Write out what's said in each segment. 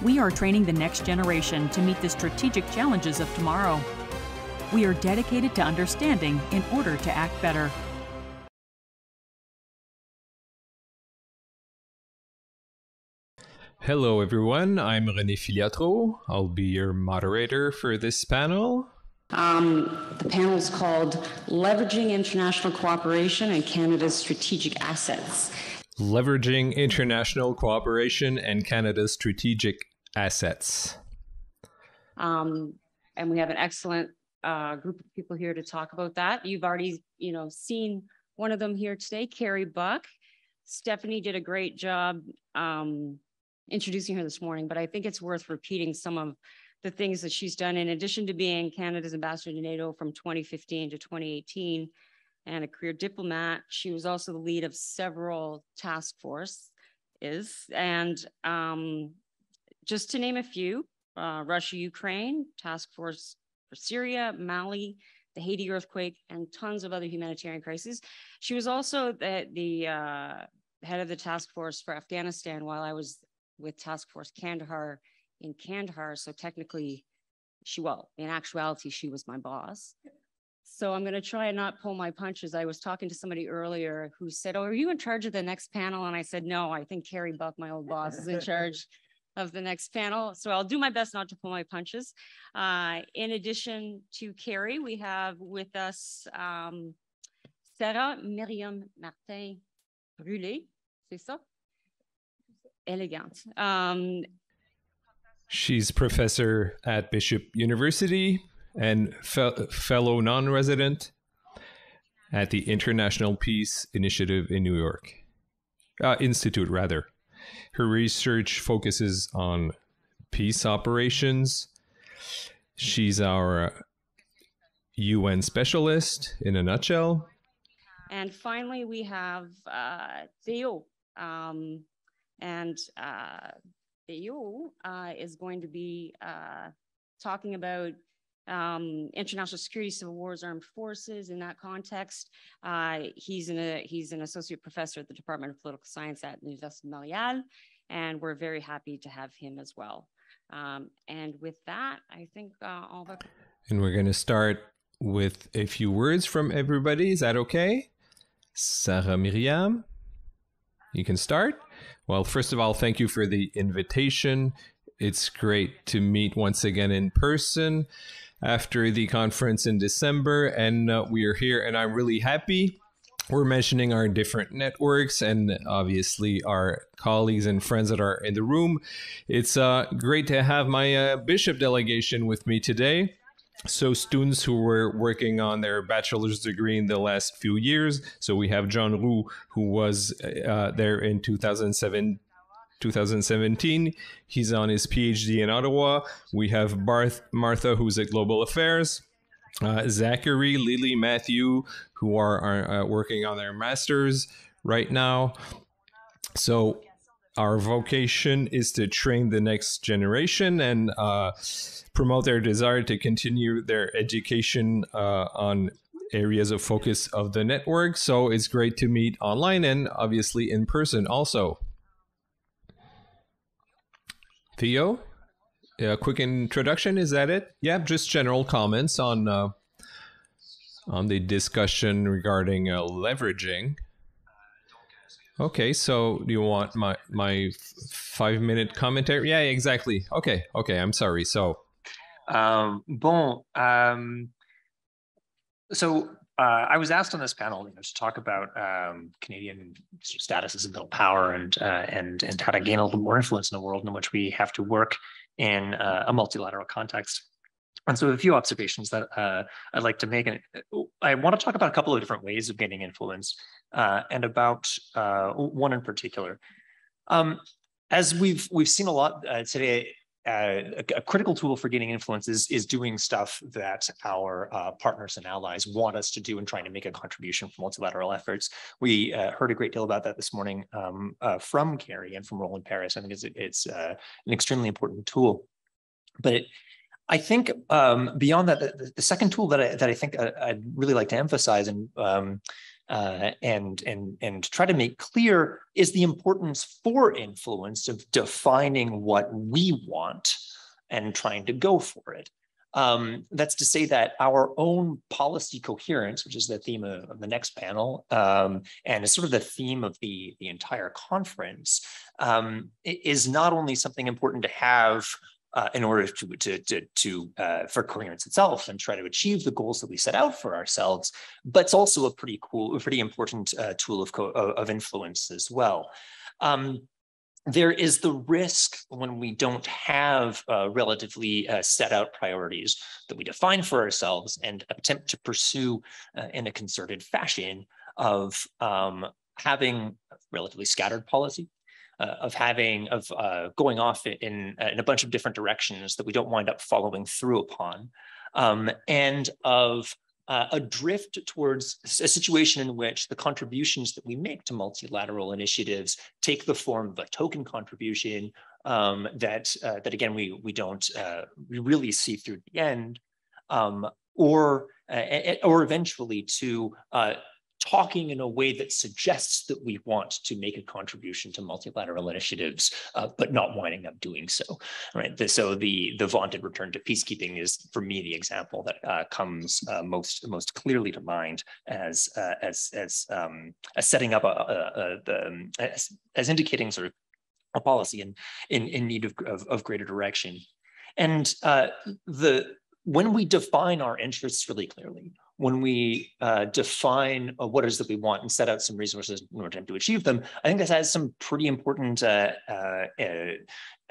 We are training the next generation to meet the strategic challenges of tomorrow. We are dedicated to understanding in order to act better. Hello, everyone. I'm Renée Filiatrault. I'll be your moderator for this panel. Um, the panel is called Leveraging International Cooperation and Canada's Strategic Assets. Leveraging International Cooperation and Canada's Strategic Assets. Um, and we have an excellent uh, group of people here to talk about that. You've already, you know, seen one of them here today, Kerry Buck. Stephanie did a great job um, introducing her this morning, but I think it's worth repeating some of the things that she's done. In addition to being Canada's ambassador to NATO from 2015 to 2018 and a career diplomat, she was also the lead of several task forces. And um, just to name a few, uh, Russia, Ukraine, task force for Syria, Mali, the Haiti earthquake, and tons of other humanitarian crises. She was also the, the uh, head of the task force for Afghanistan while I was with Task Force Kandahar in Kandahar. So technically, she, well, in actuality, she was my boss. So I'm going to try and not pull my punches. I was talking to somebody earlier who said, Oh, are you in charge of the next panel? And I said, No, I think Kerry Buck, my old boss, is in charge of the next panel. So I'll do my best not to pull my punches. Uh, in addition to Kerry, we have with us um, Sarah Myriam Martin Brûlé. C'est ça? Elegant. Um, She's professor at Bishop University and fe- fellow non resident at the International Peace Initiative in New York. Uh, Institute, rather. Her research focuses on peace operations. She's our UN specialist in a nutshell. And finally, we have uh, Theo. Um, and uh, Theo uh, is going to be uh, talking about um, international security, civil wars, armed forces. In that context, uh, he's an a, he's an associate professor at the Department of Political Science at Université de Montréal, and we're very happy to have him as well. Um, and with that, I think uh, all the and we're going to start with a few words from everybody. Is that okay? Sarah Myriam, you can start. Well, first of all, thank you for the invitation. It's great to meet once again in person after the conference in December, and uh, we are here, and I'm really happy. We're mentioning our different networks and obviously our colleagues and friends that are in the room. It's uh, great to have my uh, bishop delegation with me today. So, students who were working on their bachelor's degree in the last few years. So, we have John Roux, who was uh, there in 2007, 2017. He's on his PhD in Ottawa. We have Barth, Martha, who's at Global Affairs. Uh, Zachary, Lily, Matthew, who are, are uh, working on their masters right now. So, our vocation is to train the next generation and uh, promote their desire to continue their education uh, on areas of focus of the network. So it's great to meet online and obviously in person also. Theo, a quick introduction. Is that it? Yeah, just general comments on uh, on the discussion regarding uh, leveraging. Okay, so do you want my my five minute commentary? Yeah, exactly. Okay, okay. I'm sorry. So, um, bon. Um, so uh, I was asked on this panel you know, to talk about um, Canadian status as a middle power and uh, and and how to gain a little more influence in the world in which we have to work in uh, a multilateral context. And so a few observations that uh, I'd like to make. And uh, I want to talk about a couple of different ways of gaining influence uh, and about one in particular. Um, as we've we've seen a lot today, uh, a, critical tool for gaining influence is, is doing stuff that our partners and allies want us to do and trying to make a contribution for multilateral efforts. We heard a great deal about that this morning um, from Kerry and from Roland Paris. I think it's, it's an extremely important tool. But I think um, beyond that, the, the, second tool that I, that I think I, would really like to emphasize and um, uh, and and and try to make clear is the importance for influence of defining what we want and trying to go for it. Um, that's to say that our own policy coherence, which is the theme of, of the next panel, um, and is sort of the theme of the, the entire conference, um, is not only something important to have uh, in order to to to, to uh, for coherence itself and try to achieve the goals that we set out for ourselves, but it's also a pretty cool, pretty important uh, tool of of influence as well. Um, there is the risk when we don't have uh, relatively uh, set out priorities that we define for ourselves and attempt to pursue uh, in a concerted fashion of um, having relatively scattered policy, uh, of having of uh, going off in, in a bunch of different directions that we don't wind up following through upon, um, and of uh, a drift towards a situation in which the contributions that we make to multilateral initiatives take the form of a token contribution um, that uh, that again we we don't uh, we really see through the end, um, or uh, or eventually to uh, talking in a way that suggests that we want to make a contribution to multilateral initiatives, uh, but not winding up doing so. Right. The, so the the vaunted return to peacekeeping is, for me, the example that uh, comes uh, most most clearly to mind as uh, as as um, as setting up a, a, a the as, as indicating sort of a policy in in, in need of, of, of greater direction. And uh, the when we define our interests really clearly, when we uh, define uh, what it is that we want and set out some resources in order to achieve them, I think this has some pretty important uh,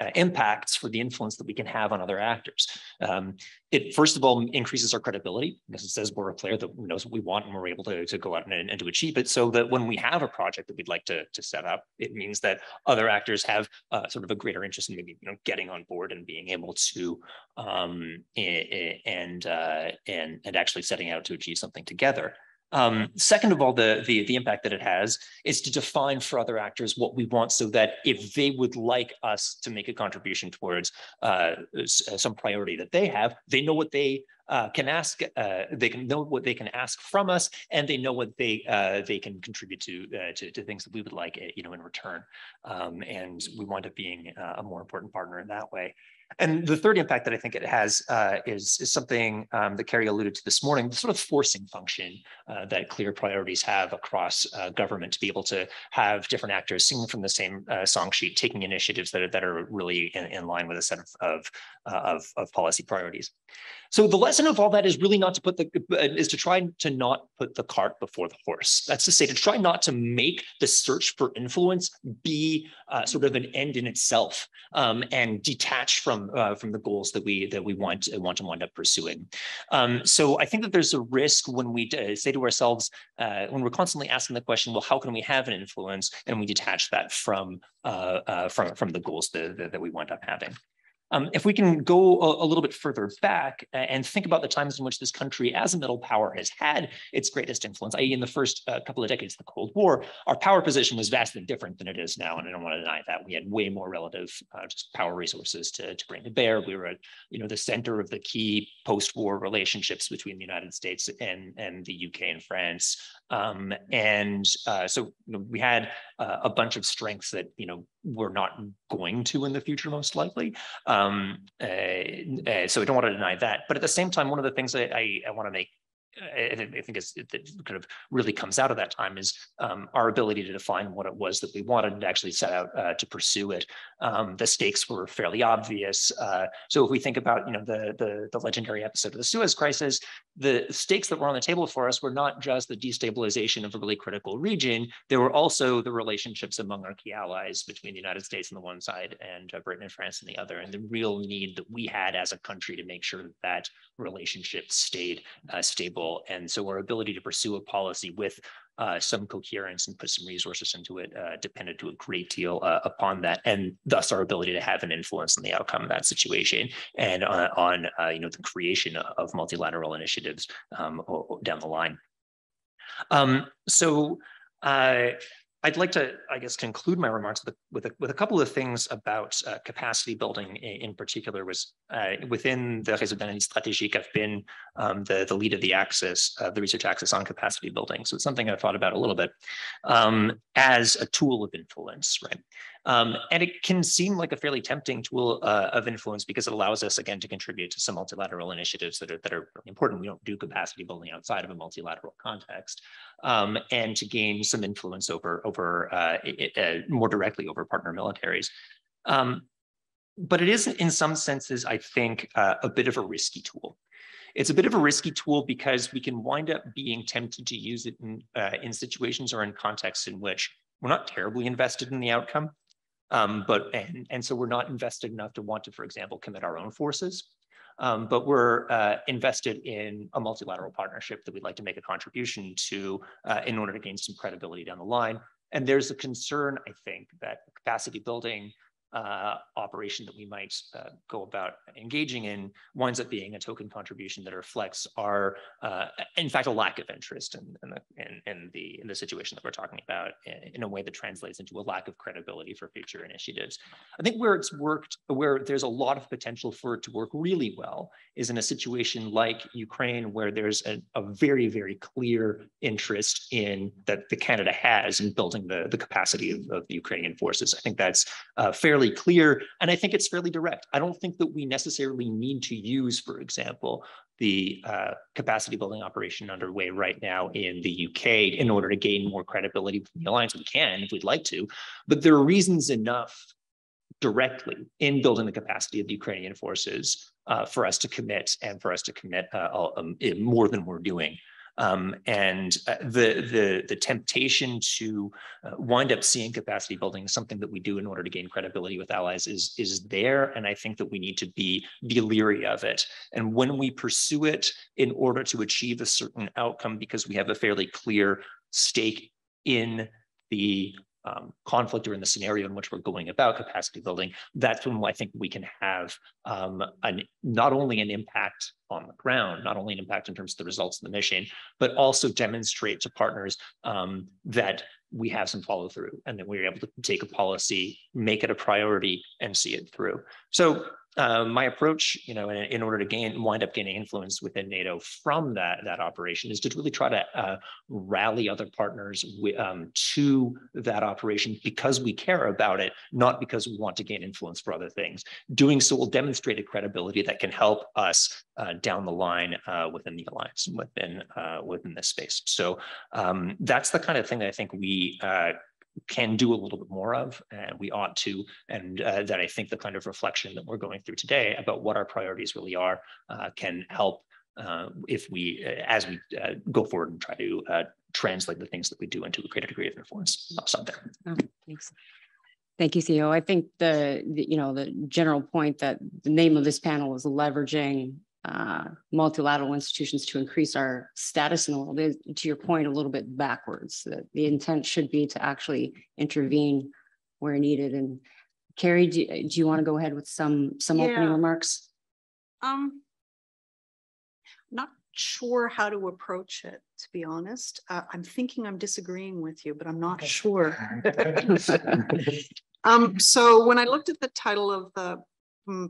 uh, impacts for the influence that we can have on other actors. Um, it first of all increases our credibility because it says we're a player that knows what we want and we're able to, to go out and, and to achieve it. So that when we have a project that we'd like to, to set up, it means that other actors have uh, sort of a greater interest in maybe you know getting on board and being able to um, and uh, and and actually setting out to achieve something together. Um, second of all, the, the, the impact that it has is to define for other actors what we want so that if they would like us to make a contribution towards uh, uh some priority that they have, they know what they uh, can ask, uh, they can know what they can ask from us, and they know what they uh, they can contribute to, uh, to, to things that we would like, you know, in return. Um, and we wind up being a more important partner in that way. And the third impact that I think it has uh, is, is something um, that Kerry alluded to this morning, the sort of forcing function uh, that clear priorities have across uh, government to be able to have different actors singing from the same uh, song sheet, taking initiatives that are, that are really in, in line with a set of, of, uh, of, of policy priorities. So the lesson of all that is really not to put the uh, is to try to not put the cart before the horse. That's to say to try not to make the search for influence be uh, sort of an end in itself um, and detach from uh, from the goals that we that we want want to wind up pursuing. Um, so I think that there's a risk when we uh, say to ourselves uh, when we're constantly asking the question, well, how can we have an influence, and we detach that from uh, from from the goals that, that we wind up having. Um, if we can go a, a, little bit further back and think about the times in which this country as a middle power has had its greatest influence, i.e. in the first uh, couple of decades of the Cold War, our power position was vastly different than it is now. And I don't want to deny that. We had way more relative uh, just power resources to, to bring to bear. We were at, you know, the center of the key post-war relationships between the United States and, and the UK and France. Um, and uh, so you know, we had uh, a bunch of strengths that, you know, we're not going to in the future, most likely. Um, uh, uh, so I don't want to deny that. But at the same time, one of the things I, I, I want to make I think that kind of really comes out of that time is um, our ability to define what it was that we wanted and actually set out uh, to pursue it. Um, the stakes were fairly obvious. Uh, so if we think about you know the, the, the legendary episode of the Suez Crisis, the stakes that were on the table for us were not just the destabilization of a really critical region. There were also the relationships among our key allies between the United States on the one side and uh, Britain and France on the other, and the real need that we had as a country to make sure that that relationship stayed uh, and so our ability to pursue a policy with uh, some coherence and put some resources into it uh, depended to a great deal uh, upon that, and thus our ability to have an influence on the outcome of that situation and uh, on uh, you know the creation of multilateral initiatives um, down the line. Um, so uh, I'd like to, I guess, conclude my remarks with with a, with a couple of things about uh, capacity building in, in particular was uh, within the Réseau d'analyse stratégique, I've been um, the, the lead of the axis, uh, the research axis on capacity building. So it's something I've thought about a little bit um, as a tool of influence, right? Um, and it can seem like a fairly tempting tool uh, of influence because it allows us, again, to contribute to some multilateral initiatives that are, that are really important. We don't do capacity building outside of a multilateral context um, and to gain some influence over, over uh, it, uh, more directly over partner militaries. Um, but it is, in some senses, I think, uh, a bit of a risky tool. It's a bit of a risky tool because we can wind up being tempted to use it in, uh, in situations or in contexts in which we're not terribly invested in the outcome. Um, but and, and so we're not invested enough to want to, for example, commit our own forces. Um, but we're uh, invested in a multilateral partnership that we'd like to make a contribution to uh, in order to gain some credibility down the line. And there's a concern, I think, that capacity building uh, operation that we might uh, go about engaging in winds up being a token contribution that reflects our, uh, in fact, a lack of interest in, in, the, in, in, the, in the situation that we're talking about in, a way that translates into a lack of credibility for future initiatives. I think where it's worked, where there's a lot of potential for it to work really well is in a situation like Ukraine, where there's a, a very, very clear interest in that the Canada has in building the, the capacity of, of the Ukrainian forces. I think that's uh, fairly fairly clear, and I think it's fairly direct. I don't think that we necessarily need to use, for example, the uh, capacity building operation underway right now in the UK in order to gain more credibility within the alliance. We can if we'd like to, but there are reasons enough directly in building the capacity of the Ukrainian forces uh, for us to commit and for us to commit uh, um, more than we're doing um, and uh, the, the, the temptation to uh, wind up seeing capacity building something that we do in order to gain credibility with allies is, is there. And I think that we need to be, be leery of it. And when we pursue it in order to achieve a certain outcome, because we have a fairly clear stake in the um, conflict or in the scenario in which we're going about capacity building, that's when I think we can have um, an, not only an impact on the ground, not only an impact in terms of the results of the mission, but also demonstrate to partners um, that we have some follow through and that we're able to take a policy, make it a priority and see it through. So uh, my approach, you know, in, in, order to gain, wind up gaining influence within NATO from that that operation is to really try to uh, rally other partners um, to that operation because we care about it, not because we want to gain influence for other things. Doing so will demonstrate a credibility that can help us uh, down the line uh, within the alliance, within uh, within this space. So um, that's the kind of thing that I think we can do a little bit more of, and we ought to. And uh, that I think the kind of reflection that we're going through today about what our priorities really are uh, can help uh, if we, uh, as we uh, go forward and try to uh, translate the things that we do into a greater degree of influence. I'll stop there. Oh, thanks. Thank you, Theo. I think the, the, you know, the general point that the name of this panel is leveraging uh, multilateral institutions to increase our status in the world is, to your point, a little bit backwards. That the intent should be to actually intervene where needed. And Kerry, do, do you want to go ahead with some some yeah. opening remarks? Um, not sure how to approach it, to be honest. Uh, I'm thinking I'm disagreeing with you, but I'm not sure. um, so when I looked at the title of the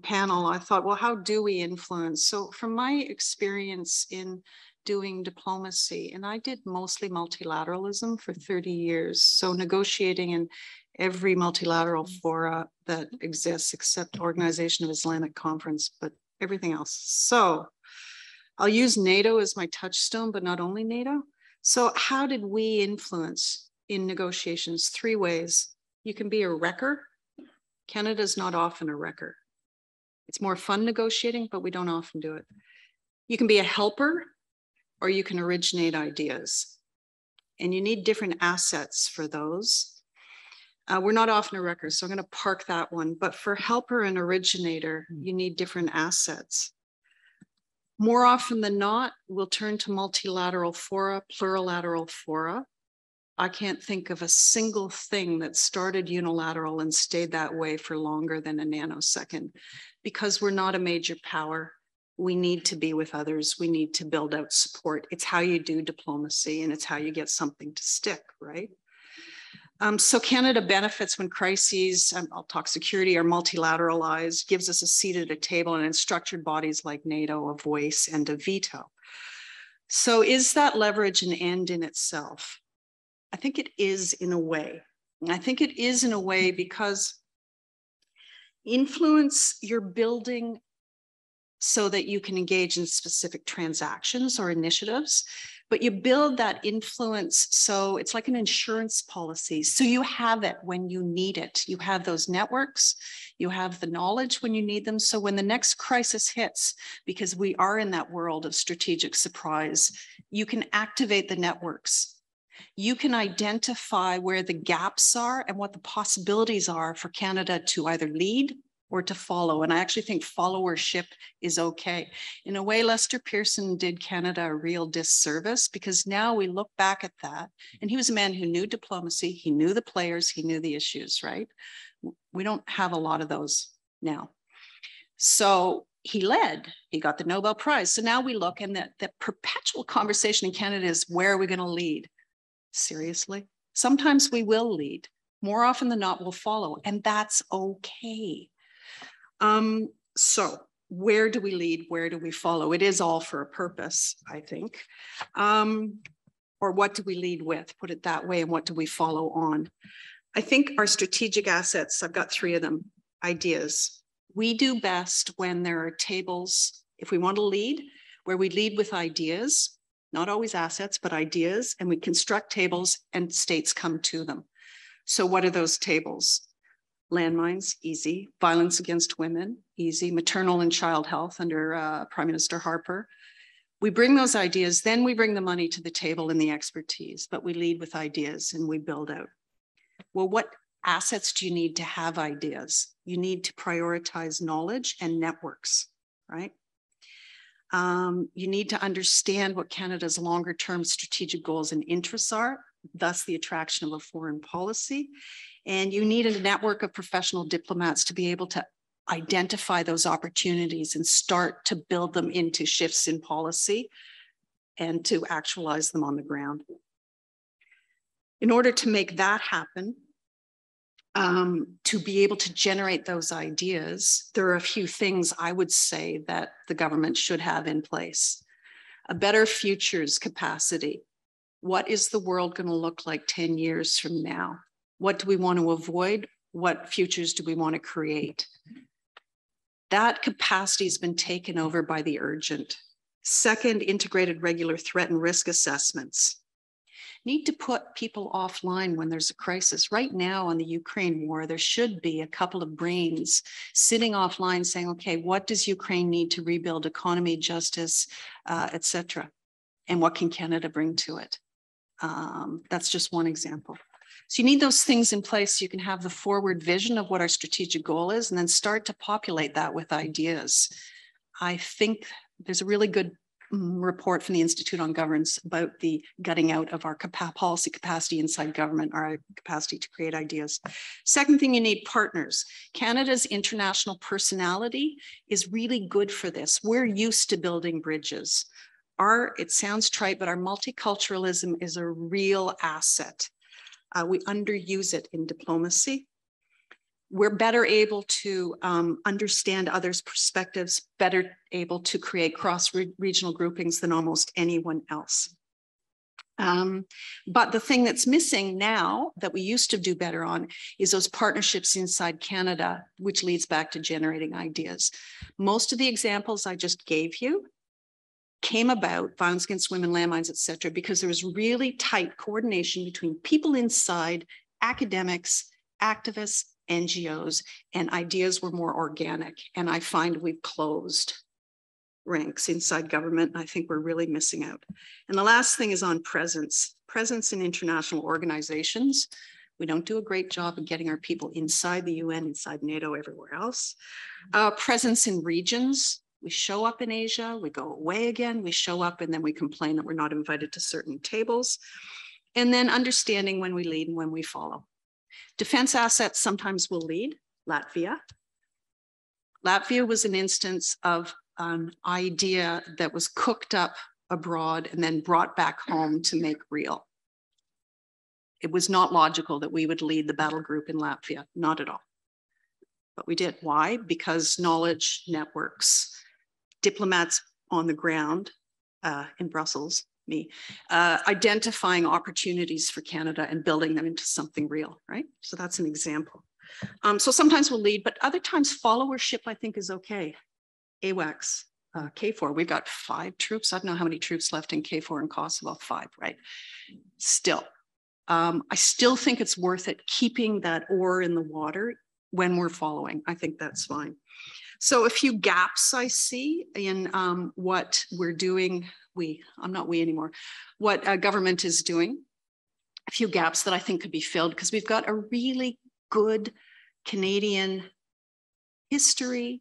panel, I thought, well, how do we influence? So from my experience in doing diplomacy, and I did mostly multilateralism for mm-hmm. 30 years. So negotiating in every multilateral mm-hmm. fora that exists, except mm-hmm. Organization of Islamic Conference, but everything else. So I'll use NATO as my touchstone, but not only NATO. So how did we influence in negotiations? Three ways. You can be a wrecker. Canada's not often a wrecker. It's more fun negotiating, but we don't often do it. You can be a helper or you can originate ideas. And you need different assets for those. Uh, we're not often a wrecker, so I'm going to park that one. But for helper and originator, hmm. you need different assets. More often than not, we'll turn to multilateral fora, plurilateral fora. I can't think of a single thing that started unilateral and stayed that way for longer than a nanosecond because we're not a major power. We need to be with others. We need to build out support. It's how you do diplomacy and it's how you get something to stick, right? Um, so Canada benefits when crises, um, I'll talk security, are multilateralized, gives us a seat at a table and in structured bodies like NATO, a voice and a veto. So is that leverage an end in itself? I think it is in a way. I think it is in a way because influence you're building so that you can engage in specific transactions or initiatives but you build that influence so it's like an insurance policy. So you have it when you need it. You have those networks. You have the knowledge when you need them. So when the next crisis hits because we are in that world of strategic surprise you can activate the networks you can identify where the gaps are and what the possibilities are for Canada to either lead or to follow. And I actually think followership is okay. In a way, Lester Pearson did Canada a real disservice because now we look back at that. And he was a man who knew diplomacy, he knew the players, he knew the issues, right? We don't have a lot of those now. So he led, he got the Nobel Prize. So now we look and that, that perpetual conversation in Canada is where are we going to lead? Seriously? Sometimes we will lead. More often than not, we'll follow, and that's okay um, so where do we lead? Where do we follow? It is all for a purpose, I think. Um, or what do we lead with? Put it that way. And what do we follow on? I think our strategic assets, I've got three of them, ideas. We do best when there are tables, if we want to lead, where we lead with ideas, not always assets, but ideas, and we construct tables and states come to them. So, what are those tables? landmines, easy. Violence against women, easy. Maternal and child health under uh, Prime Minister Harper. We bring those ideas, then we bring the money to the table and the expertise, but we lead with ideas and we build out. Well, what assets do you need to have ideas? You need to prioritize knowledge and networks, right? Um, you need to understand what Canada's longer term strategic goals and interests are, thus the attraction of a foreign policy. And you need a network of professional diplomats to be able to identify those opportunities and start to build them into shifts in policy and to actualize them on the ground. In order to make that happen, um, to be able to generate those ideas, there are a few things I would say that the government should have in place. A better futures capacity. What is the world going to look like 10 years from now? What do we want to avoid? What futures do we want to create? That capacity has been taken over by the urgent. Second, integrated regular threat and risk assessments. Need to put people offline when there's a crisis. Right now on the Ukraine war, there should be a couple of brains sitting offline saying, okay, what does Ukraine need to rebuild economy, justice, uh, etc., And what can Canada bring to it? Um, that's just one example. So you need those things in place so you can have the forward vision of what our strategic goal is and then start to populate that with ideas. I think there's a really good report from the Institute on Governance about the gutting out of our capa policy capacity inside government, our capacity to create ideas. Second thing, you need partners. Canada's international personality is really good for this. We're used to building bridges. Our, it sounds trite, but our multiculturalism is a real asset. Uh, we underuse it in diplomacy. We're better able to um, understand others' perspectives, better able to create cross-regional groupings than almost anyone else. Um, but the thing that's missing now that we used to do better on is those partnerships inside Canada, which leads back to generating ideas. Most of the examples I just gave you came about, violence against women, landmines, et cetera, because there was really tight coordination between people inside, academics, activists, NGOs, and ideas were more organic. And I find we've closed ranks inside government. I think we're really missing out. And the last thing is on presence, presence in international organizations. We don't do a great job of getting our people inside the UN, inside NATO, everywhere else. Uh, presence in regions. We show up in Asia, we go away again, we show up and then we complain that we're not invited to certain tables. And then understanding when we lead and when we follow. Defense assets sometimes will lead, Latvia. Latvia was an instance of an idea that was cooked up abroad and then brought back home to make real. It was not logical that we would lead the battle group in Latvia, not at all. But we did. Why? Because knowledge networks, diplomats on the ground uh, in Brussels, me, uh, identifying opportunities for Canada and building them into something real, right? So that's an example. Um, so sometimes we'll lead, but other times followership, I think, is okay. AWACS, uh, KFOR, we've got five troops. I don't know how many troops left in KFOR in Kosovo, five, right? Still, um, I still think it's worth it keeping that oar in the water when we're following. I think that's fine. So a few gaps I see in um, what we're doing. We, I'm not we anymore, what uh, government is doing. A few gaps that I think could be filled because we've got a really good Canadian history,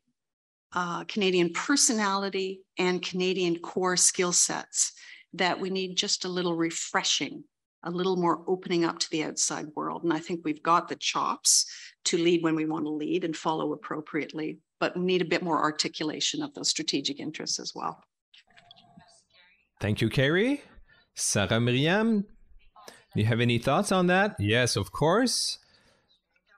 uh, Canadian personality, and Canadian core skill sets that we need just a little refreshing, a little more opening up to the outside world. And I think we've got the chops to lead when we want to lead and follow appropriately, but we need a bit more articulation of those strategic interests as well. Thank you, Kerry. Sarah Myriam, do you have any thoughts on that? Yes, of course.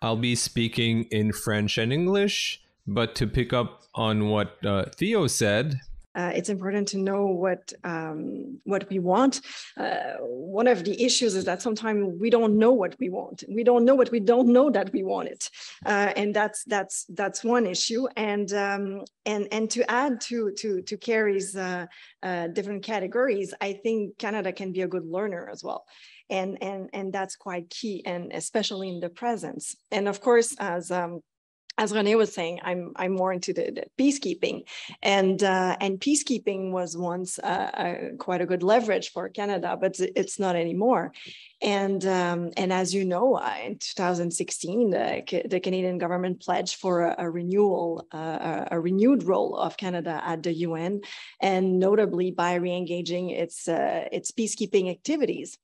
I'll be speaking in French and English, but to pick up on what uh, Theo said, uh, it's important to know what um, what we want. Uh, one of the issues is that sometimes we don't know what we want. We don't know what we don't know that we want it, uh, and that's that's that's one issue. And um, and and to add to to to Kerry's uh, uh, different categories, I think Canada can be a good learner as well and and and that's quite key and especially in the presence and of course as um, as Renée was saying, I'm I'm more into the, the peacekeeping, and uh, and peacekeeping was once uh, quite a good leverage for Canada, but it's not anymore. And um, and as you know, uh, in 2016, the, the Canadian government pledged for a, a renewal, uh, a renewed role of Canada at the UN, and notably by re-engaging its uh, its peacekeeping activities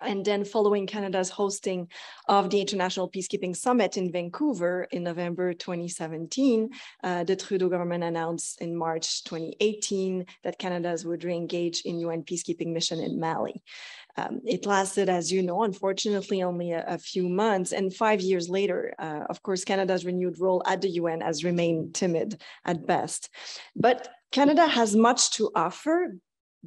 and then following Canada's hosting of the International Peacekeeping Summit in Vancouver in November 2017, uh, the Trudeau government announced in March 2018 that Canada would re-engage in UN peacekeeping mission in Mali. Um, it lasted, as you know, unfortunately only a, a few months. And five years later, uh, of course, Canada's renewed role at the UN has remained timid at best. But Canada has much to offer,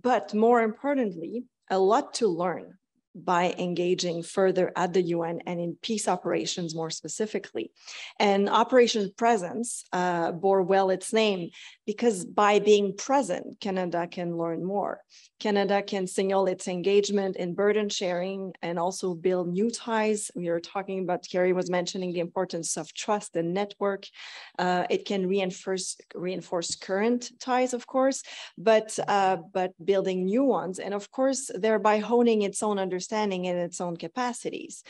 but more importantly, a lot to learn by engaging further at the UN and in peace operations more specifically. And Operation Presence uh, bore well its name because by being present, Canada can learn more. Canada can signal its engagement in burden sharing and also build new ties. We were talking about, Kerry was mentioning the importance of trust and network. Uh, it can reinforce, reinforce current ties, of course, but, uh, but building new ones. And of course, thereby honing its own understanding and its own capacities.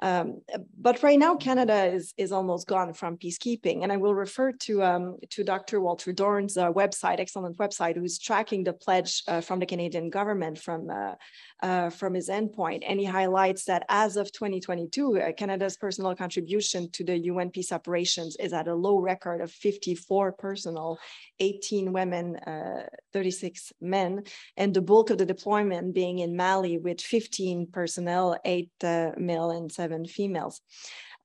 Um, but right now, Canada is, is almost gone from peacekeeping. And I will refer to, um, to Dr. Walter Dorn's uh, website, excellent website, who's tracking the pledge uh, from the Canadian government from, uh, uh from his endpoint. And he highlights that as of 2022, uh, Canada's personal contribution to the UN peace operations is at a low record of 54 personal, 18 women, uh, 36 men, and the bulk of the deployment being in Mali with 15 personnel, 8 uh, male and 7 women, females.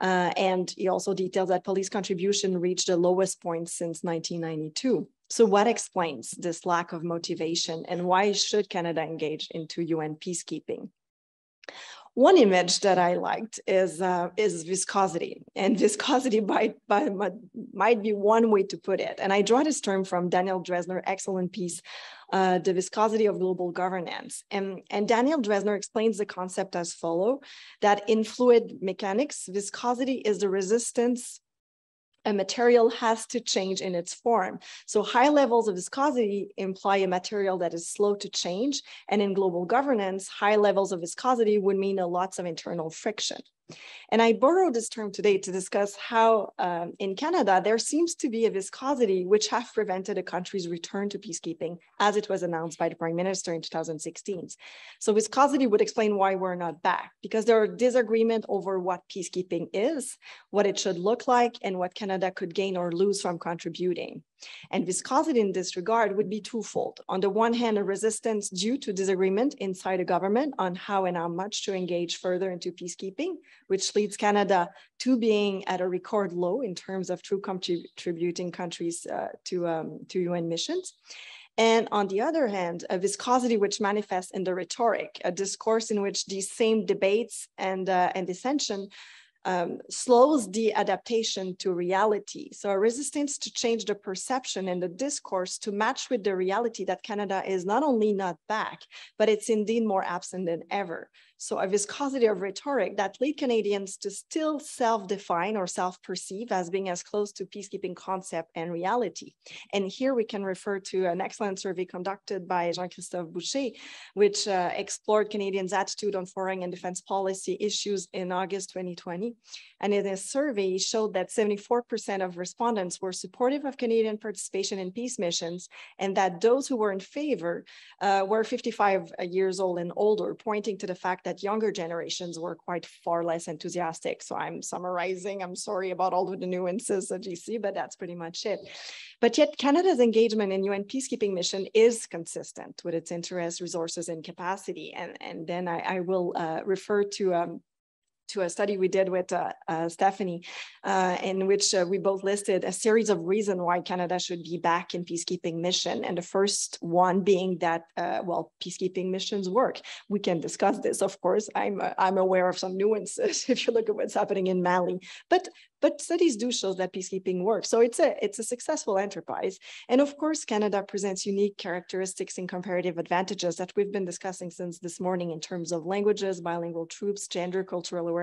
Uh, and he also details that police contribution reached the lowest point since 1992. So, what explains this lack of motivation, and why should Canada engage into UN peacekeeping? One image that I liked is uh, is viscosity, and viscosity by, by, might be one way to put it. And I draw this term from Daniel Drezner's excellent piece uh, The Viscosity of Global Governance. And, and Daniel Drezner explains the concept as follow, that in fluid mechanics, viscosity is the resistance a material has to change in its form. So high levels of viscosity imply a material that is slow to change. And in global governance, high levels of viscosity would mean a lots of internal friction, And I borrowed this term today to discuss how um, in Canada, there seems to be a viscosity which have prevented a country's return to peacekeeping as it was announced by the prime minister in 2016. So viscosity would explain why we're not back because there are disagreement over what peacekeeping is, what it should look like and what Canada could gain or lose from contributing. And viscosity in this regard would be twofold. On the one hand, a resistance due to disagreement inside a government on how and how much to engage further into peacekeeping, which leads Canada to being at a record low in terms of true contributing countries uh, to, um, to UN missions. And on the other hand, a viscosity which manifests in the rhetoric, a discourse in which these same debates and, uh, and dissension um, slows the adaptation to reality. So a resistance to change the perception and the discourse to match with the reality that Canada is not only not back, but it's indeed more absent than ever. So a viscosity of rhetoric that lead Canadians to still self-define or self-perceive as being as close to peacekeeping concept and reality. And here we can refer to an excellent survey conducted by Jean-Christophe Boucher, which uh, explored Canadians' attitude on foreign and defense policy issues in August 2020. And in this survey showed that 74% of respondents were supportive of Canadian participation in peace missions, and that those who were in favor uh, were 55 years old and older, pointing to the fact that that younger generations were quite far less enthusiastic. So I'm summarizing. I'm sorry about all of the nuances of GC, but that's pretty much it. But yet Canada's engagement in UN peacekeeping mission is consistent with its interests, resources, and capacity. And, and then I, I will uh, refer to um, to a study we did with uh, uh, Stephanie, uh, in which uh, we both listed a series of reasons why Canada should be back in peacekeeping mission. And the first one being that, uh, well, peacekeeping missions work. We can discuss this, of course. I'm, I'm aware of some nuances if you look at what's happening in Mali, but but studies do show that peacekeeping works. So it's a, it's a successful enterprise. And of course, Canada presents unique characteristics and comparative advantages that we've been discussing since this morning in terms of languages, bilingual troops, gender, cultural awareness,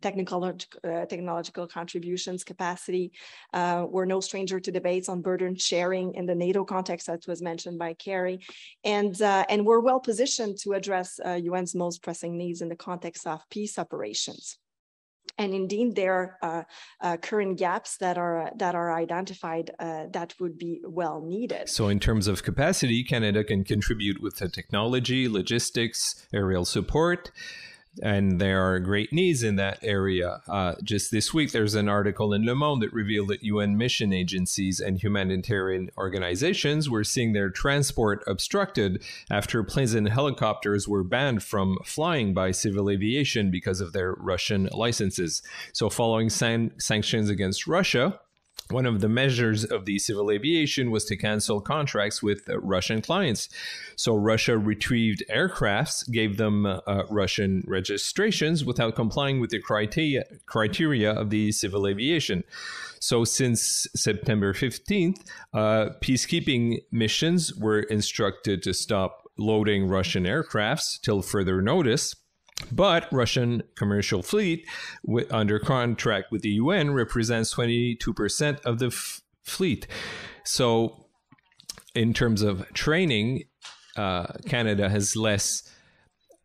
technical, uh, technological contributions, capacity. Uh, we're no stranger to debates on burden sharing in the NATO context that was mentioned by Kerry. And, uh, and we're well positioned to address UN's uh, most pressing needs in the context of peace operations and indeed there are uh, uh, current gaps that are that are identified uh, that would be well needed. So, in terms of capacity, Canada can contribute with the technology, logistics, aerial support and there are great needs in that area. Uh, just this week, there's an article in Le Monde that revealed that UN mission agencies and humanitarian organizations were seeing their transport obstructed after planes and helicopters were banned from flying by civil aviation because of their Russian licenses. So, following san- sanctions against Russia, one of the measures of the civil aviation was to cancel contracts with uh, Russian clients. So Russia retrieved aircrafts, gave them uh, Russian registrations without complying with the criteria, criteria of the civil aviation. So since September 15th, uh, peacekeeping missions were instructed to stop loading Russian aircrafts till further notice. But Russian commercial fleet, under contract with the UN, represents 22% of the f- fleet. So, in terms of training, uh, Canada has less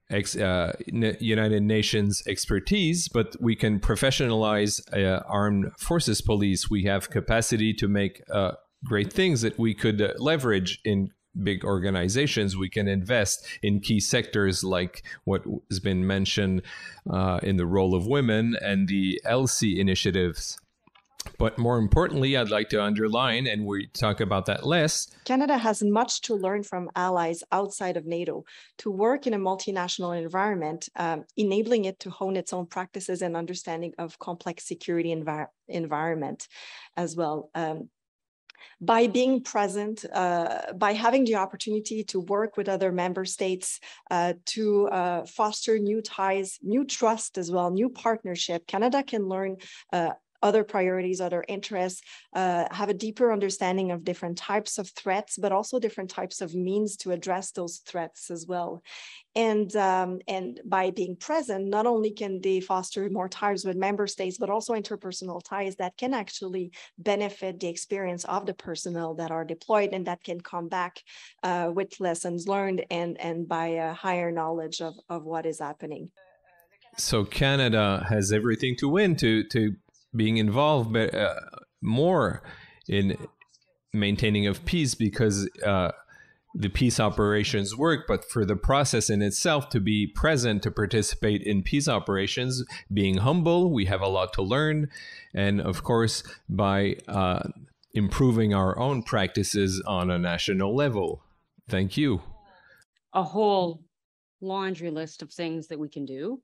ex, uh, United Nations expertise, but we can professionalize uh, armed forces police. We have capacity to make uh, great things that we could uh, leverage in big organizations, we can invest in key sectors like what has been mentioned uh, in the role of women and the Elsie initiatives. But more importantly, I'd like to underline, and we talk about that less. Canada has much to learn from allies outside of NATO to work in a multinational environment, um, enabling it to hone its own practices and understanding of complex security envi environment as well. Um, by being present, uh, by having the opportunity to work with other member states uh, to uh, foster new ties, new trust as well, new partnership, Canada can learn uh, other priorities, other interests, uh, have a deeper understanding of different types of threats, but also different types of means to address those threats as well. And, um, and by being present, not only can they foster more ties with member states, but also interpersonal ties that can actually benefit the experience of the personnel that are deployed and that can come back uh, with lessons learned and, and by a higher knowledge of, of what is happening. so Canada has everything to win to to being involved, but uh, more in maintaining of peace because uh, the peace operations work, but for the process in itself to be present to participate in peace operations, being humble, we have a lot to learn, and of course by uh, improving our own practices on a national level. Thank you. A whole laundry list of things that we can do.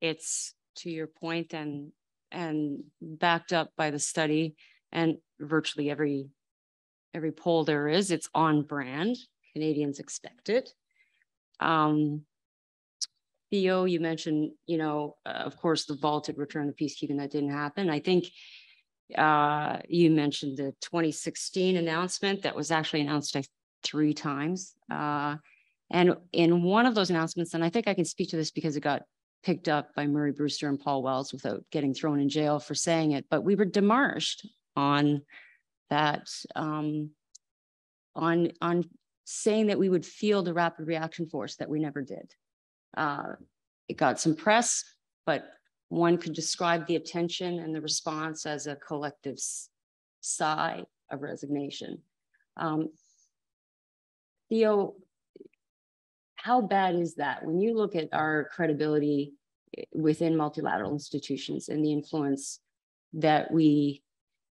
It's to your point and and backed up by the study and virtually every every poll there is, it's on brand. Canadians expect it. Um, Theo, you mentioned, you know, uh, of course, the vaulted return to peacekeeping that didn't happen. I think uh, you mentioned the 2016 announcement that was actually announced three times. Uh, and in one of those announcements, and I think I can speak to this because it got picked up by Murray Brewster and Paul Wells without getting thrown in jail for saying it, but we were demarched on that, um, on, on saying that we would field the rapid reaction force that we never did. Uh, it got some press, but one could describe the attention and the response as a collective sigh of resignation. Um, Theo, how bad is that? When you look at our credibility eh, within multilateral institutions and the influence that we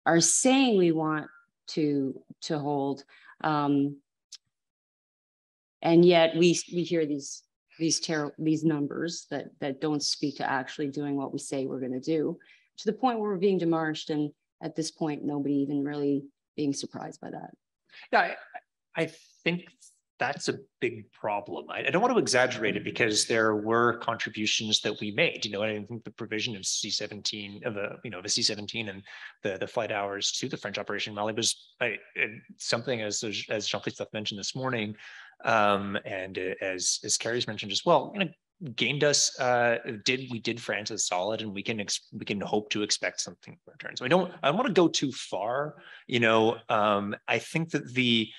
are saying we want to to hold um, and yet we we hear these these ter- these numbers that that don't speak to actually doing what we say we're going to do to the point where we're being demarched and at this point nobody even really being surprised by that. Yeah i, I think that's a big problem. I, I, don't want to exaggerate it because there were contributions that we made. You know, I think the provision of C-17 of a you know the C-17 and the the flight hours to the French operation Mali was I, something as as Jean-Christophe mentioned this morning, um, and as as Kerry's mentioned as well. You know, gained us uh did we did france as solid and we can ex- we can hope to expect something in return so i don't i don't want to go too far you know um i think that the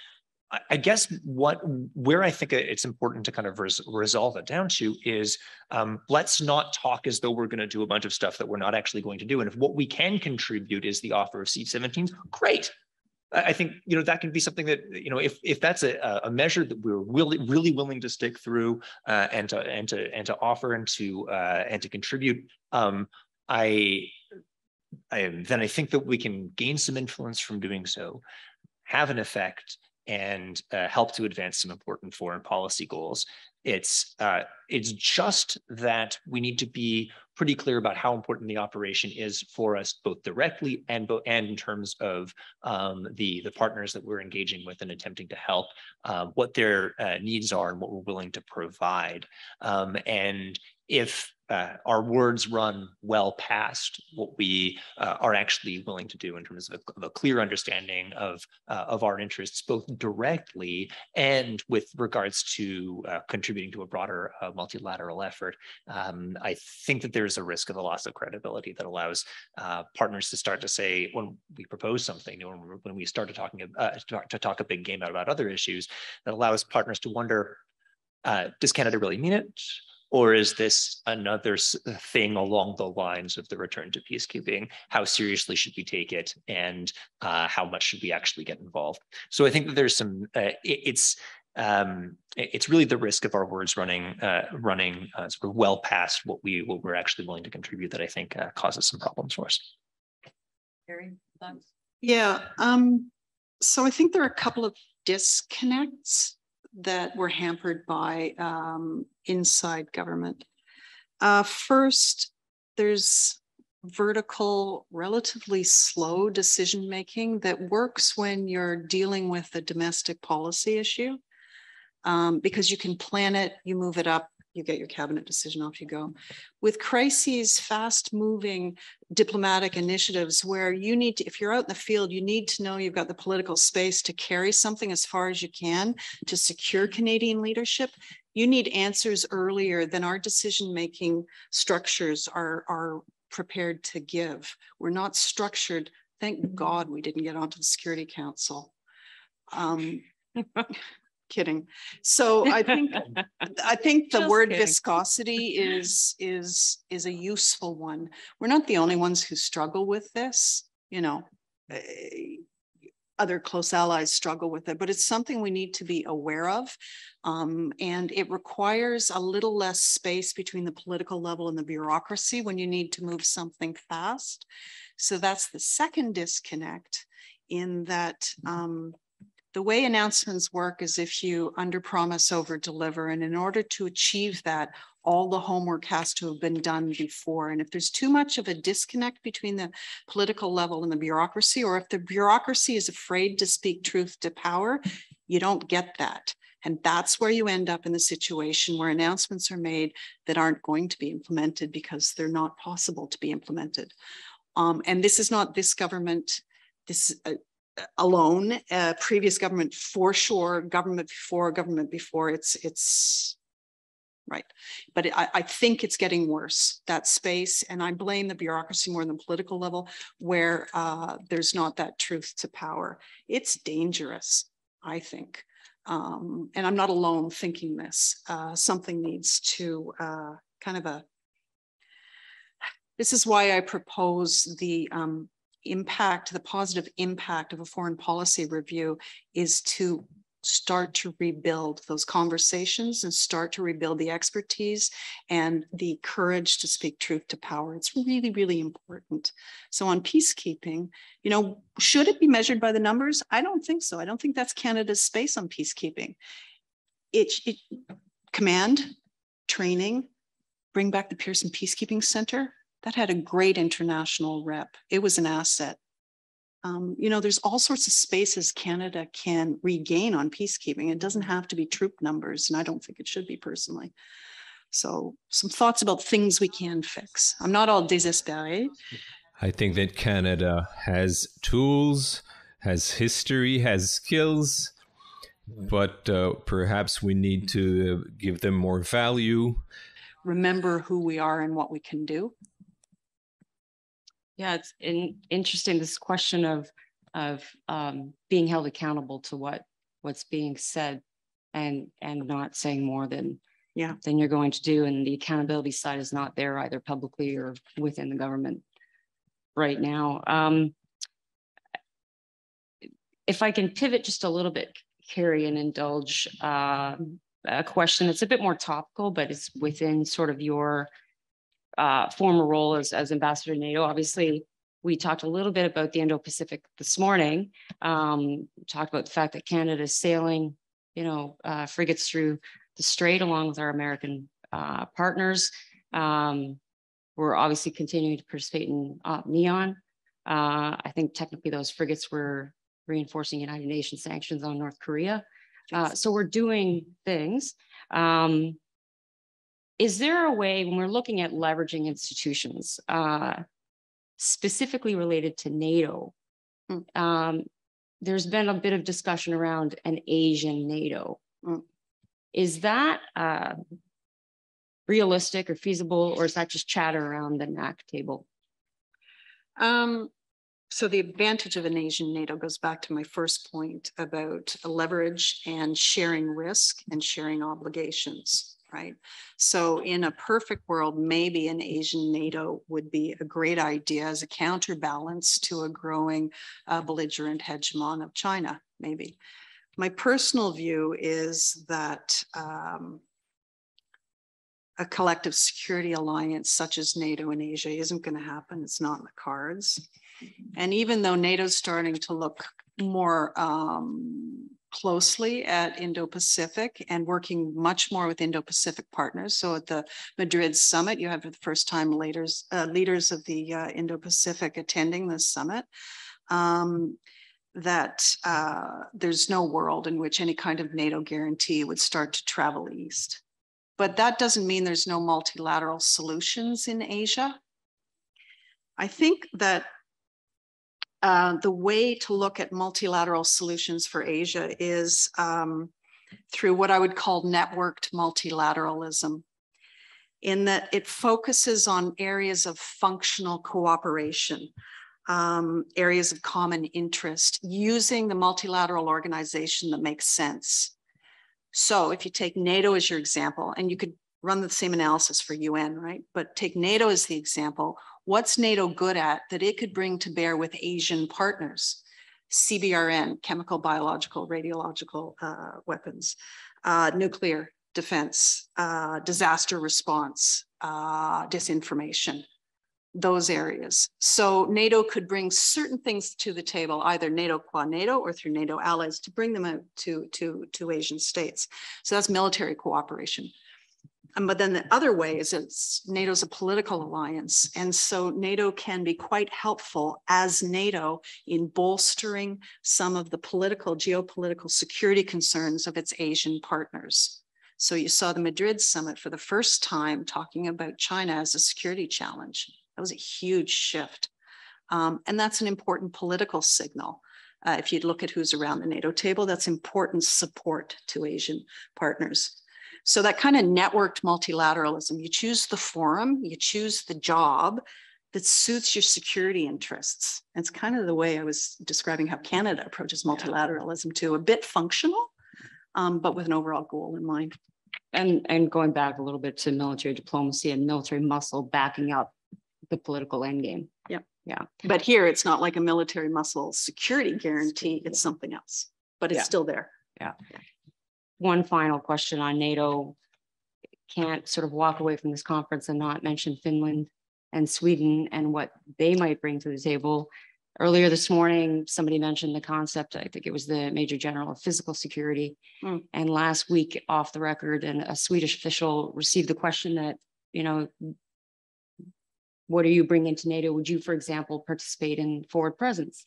I guess what where I think it's important to kind of res resolve it down to is um, let's not talk as though we're going to do a bunch of stuff that we're not actually going to do. And if what we can contribute is the offer of C-17s, great. I think you know that can be something that you know if if that's a, a measure that we're really really willing to stick through uh, and to and to and to offer and to uh, and to contribute. Um, I, I then I think that we can gain some influence from doing so, have an effect, and uh, help to advance some important foreign policy goals. It's uh, it's just that we need to be pretty clear about how important the operation is for us, both directly and bo- and in terms of um, the the partners that we're engaging with and attempting to help, uh, what their uh, needs are and what we're willing to provide. Um, and if uh, our words run well past what we uh, are actually willing to do in terms of a, of a clear understanding of, uh, of our interests, both directly and with regards to uh, contributing to a broader uh, multilateral effort. Um, I think that there's a risk of a loss of credibility that allows uh, partners to start to say, when we propose something, you know, when we start to, talking, to talk a big game out about other issues, that allows partners to wonder, does Canada really mean it? Or is this another thing along the lines of the return to peacekeeping? How seriously should we take it? And uh, how much should we actually get involved? So I think that there's some, uh, it, it's, um, it's really the risk of our words running uh, running uh, sort of well past what we what we're actually willing to contribute that I think uh, causes some problems for us. Kerry, thoughts? Yeah. Um, so I think there are a couple of disconnects that were hampered by um, inside government. Uh, first, there's vertical, relatively slow decision making that works when you're dealing with a domestic policy issue um, because you can plan it, you move it up, you get your cabinet decision, off you go. With crises, fast moving diplomatic initiatives where you need to, if you're out in the field, you need to know you've got the political space to carry something as far as you can to secure Canadian leadership. You need answers earlier than our decision making structures are, are prepared to give. We're not structured. Thank God we didn't get onto the Security Council. Um, kidding. So I think I think the Just word kidding. viscosity is is is a useful one. We're not the only ones who struggle with this. You know, eh, other close allies struggle with it, but it's something we need to be aware of. Um, and it requires a little less space between the political level and the bureaucracy when you need to move something fast. So that's the second disconnect in that um, the way announcements work is if you under promise over deliver and in order to achieve that all the homework has to have been done before. And if there's too much of a disconnect between the political level and the bureaucracy or if the bureaucracy is afraid to speak truth to power you don't get that. And that's where you end up in the situation where announcements are made that aren't going to be implemented because they're not possible to be implemented. Um, and this is not this government this uh, alone. Uh, previous government for sure, government before, government before. It's it's right, but I, I think it's getting worse that space, and I blame the bureaucracy more than the political level, where uh, there's not that truth to power. It's dangerous, I think. Um, and I'm not alone thinking this. Uh, something needs to uh, kind of a. This is why I propose the um, impact, the positive impact of a foreign policy review is to start to rebuild those conversations and start to rebuild the expertise and the courage to speak truth to power. It's really, really important. So on peacekeeping, you know, should it be measured by the numbers? I don't think so. I don't think that's Canada's space on peacekeeping. It, it command, training, bring back the Pearson Peacekeeping Center, that had a great international rep. It was an asset. Um, you know, there's all sorts of spaces Canada can regain on peacekeeping. It doesn't have to be troop numbers, and I don't think it should be personally. So, some thoughts about things we can fix. I'm not all désespéré. I think that Canada has tools, has history, has skills, but uh, perhaps we need to give them more value. Remember who we are and what we can do. Yeah, it's in, interesting, this question of, of um, being held accountable to what, what's being said and, and not saying more than, Yeah. than you're going to do. And the accountability side is not there either publicly or within the government right now. Um, if I can pivot just a little bit, Kerry, and indulge uh, a question that's a bit more topical, but it's within sort of your uh, former role as, as ambassador to NATO. Obviously, we talked a little bit about the Indo-Pacific this morning. Um, talked about the fact that Canada is sailing, you know, uh, frigates through the Strait along with our American uh, partners. Um, we're obviously continuing to participate in uh, NEON. Uh, I think technically those frigates were reinforcing United Nations sanctions on North Korea. Uh, so we're doing things. Um, is there a way when we're looking at leveraging institutions, uh, specifically related to NATO? Mm. Um, there's been a bit of discussion around an Asian NATO. Mm. Is that uh, realistic or feasible, or is that just chatter around the NAC table? Um, so the advantage of an Asian NATO goes back to my first point about leverage and sharing risk and sharing obligations, right? So in a perfect world, maybe an Asian NATO would be a great idea as a counterbalance to a growing uh, belligerent hegemon of China, maybe. My personal view is that um, a collective security alliance such as NATO in Asia isn't going to happen. It's not in the cards. And even though NATO's starting to look more um, closely at Indo-Pacific and working much more with Indo-Pacific partners. So at the Madrid summit, you have for the first time leaders, uh, leaders of the uh, Indo-Pacific attending this summit. Um, that uh, there's no world in which any kind of NATO guarantee would start to travel east. But that doesn't mean there's no multilateral solutions in Asia. I think that uh, the way to look at multilateral solutions for Asia is um, through what I would call networked multilateralism, in that it focuses on areas of functional cooperation, um, areas of common interest, using the multilateral organization that makes sense. So if you take NATO as your example, and you could run the same analysis for UN, right? But take NATO as the example. What's NATO good at that it could bring to bear with Asian partners? CBRN, chemical, biological, radiological uh, weapons, uh, nuclear defense, uh, disaster response, uh, disinformation, those areas. So NATO could bring certain things to the table, either NATO qua NATO or through NATO allies to bring them out to, to, to Asian states. So that's military cooperation. Um, but then the other way is it's NATO's a political alliance. And so NATO can be quite helpful as NATO in bolstering some of the political, geopolitical security concerns of its Asian partners. So you saw the Madrid summit for the first time talking about China as a security challenge. That was a huge shift. Um, and that's an important political signal. Uh, if you look at who's around the NATO table, that's important support to Asian partners. So that kind of networked multilateralism, you choose the forum, you choose the job that suits your security interests. It's kind of the way I was describing how Canada approaches multilateralism too, a bit functional, um, but with an overall goal in mind. And, and going back a little bit to military diplomacy and military muscle backing up the political endgame. Yeah. Yeah. But here it's not like a military muscle security guarantee, it's something else, but it's Yeah. still there. Yeah. One final question on NATO. Can't sort of walk away from this conference and not mention Finland and Sweden and what they might bring to the table. Earlier this morning, somebody mentioned the concept, I think it was the Major General of Physical Security. Hmm. And last week, off the record, and a Swedish official received the question that, you know, what are you bringing to NATO? Would you, for example, participate in forward presence?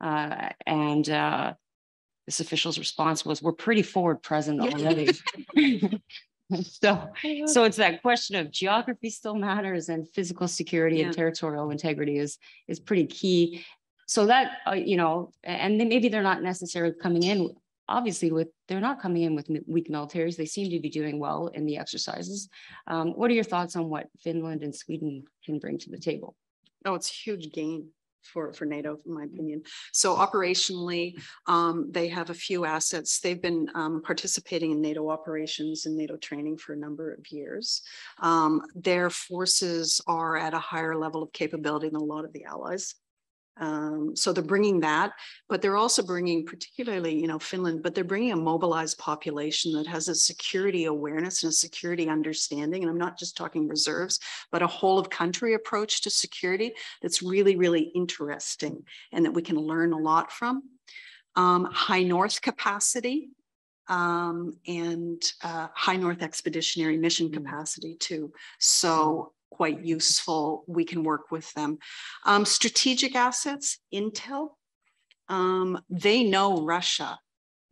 Uh, and uh, this official's response was, we're pretty forward present already. So, so it's that question of geography still matters and physical security Yeah. and territorial integrity is, is pretty key. So that, uh, you know, and then maybe they're not necessarily coming in, obviously with, they're not coming in with weak militaries. They seem to be doing well in the exercises. Um, what are your thoughts on what Finland and Sweden can bring to the table? Oh, it's a huge gain for, for NATO, in my opinion. So operationally, um, they have a few assets. They've been um, participating in NATO operations and NATO training for a number of years. Um, their forces are at a higher level of capability than a lot of the allies. Um, so they're bringing that, but they're also bringing, particularly, you know, Finland, but they're bringing a mobilized population that has a security awareness and a security understanding. And I'm not just talking reserves, but a whole of country approach to security that's really, really interesting and that we can learn a lot from. Um, high North capacity um, and uh, high North expeditionary mission Mm. capacity too. So quite useful. We can work with them. Um, strategic assets, Intel, um, they know Russia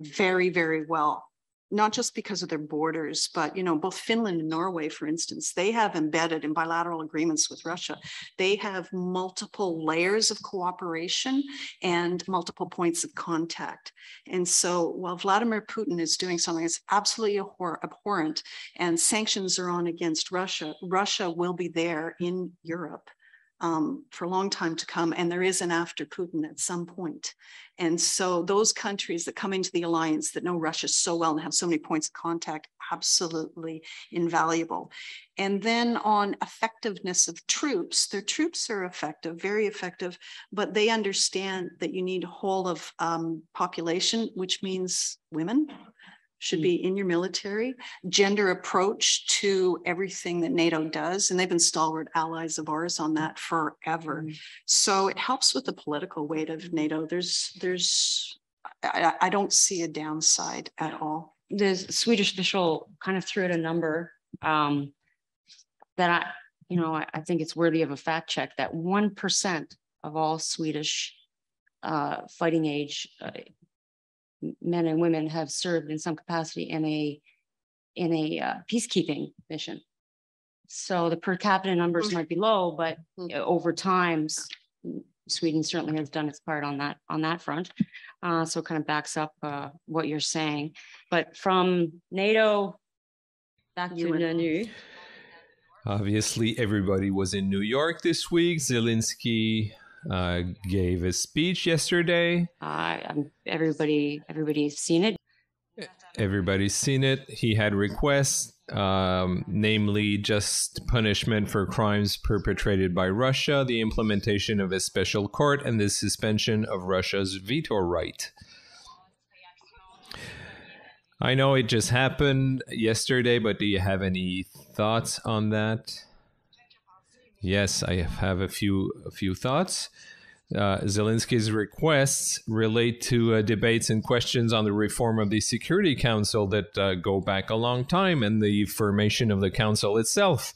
very, very well not just because of their borders, but you know, both Finland and Norway, for instance, they have embedded in bilateral agreements with Russia. They have multiple layers of cooperation and multiple points of contact. And so while Vladimir Putin is doing something that's absolutely abhor- abhorrent and sanctions are on against Russia, Russia will be there in Europe um, for a long time to come. And there is an after Putin at some point. And so those countries that come into the alliance that know Russia so well and have so many points of contact, absolutely invaluable. And then on effectiveness of troops, their troops are effective, very effective, but they understand that you need a whole of um, population, which means women should be in your military, gender approach to everything that NATO does. And they've been stalwart allies of ours on that forever. So it helps with the political weight of NATO. There's, there's, I, I don't see a downside at all. the Swedish official kind of threw out a number um, that I, you know, I, I think it's worthy of a fact check that one percent of all Swedish uh, fighting age uh, men and women have served in some capacity in a in a uh, peacekeeping mission. So the per capita numbers might be low, but Mm. uh, over time, Sweden certainly has done its part on that on that front. Uh, so it kind of backs up uh, what you're saying. But from NATO back to UN. NANU, Obviously, everybody was in New York this week. Zelensky uh, gave a speech yesterday. uh, everybody everybody's seen it. everybody's seen it. He had requests, um, namely just punishment for crimes perpetrated by Russia, the implementation of a special court, and the suspension of Russia's veto right. I know it just happened yesterday, but do you have any thoughts on that? Yes, I have a few a few thoughts. Uh, Zelensky's requests relate to uh, debates and questions on the reform of the Security Council that uh, go back a long time and the formation of the council itself.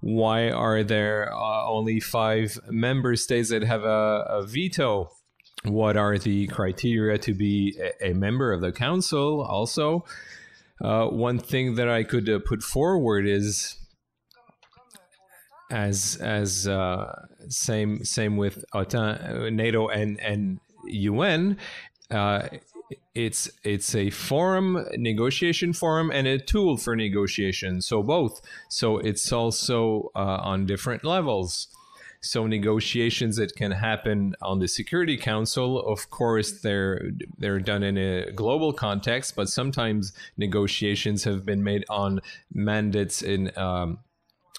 Why are there uh, only five member states that have a, a, veto? What are the criteria to be a, a member of the council? Also, uh, one thing that I could uh, put forward is as as uh, same same with OTAN, NATO and and UN. Uh, it's it's a forum negotiation forum and a tool for negotiation so both so it's also uh, on different levels so negotiations that can happen on the security council of course they're they're done in a global context but sometimes negotiations have been made on mandates in um,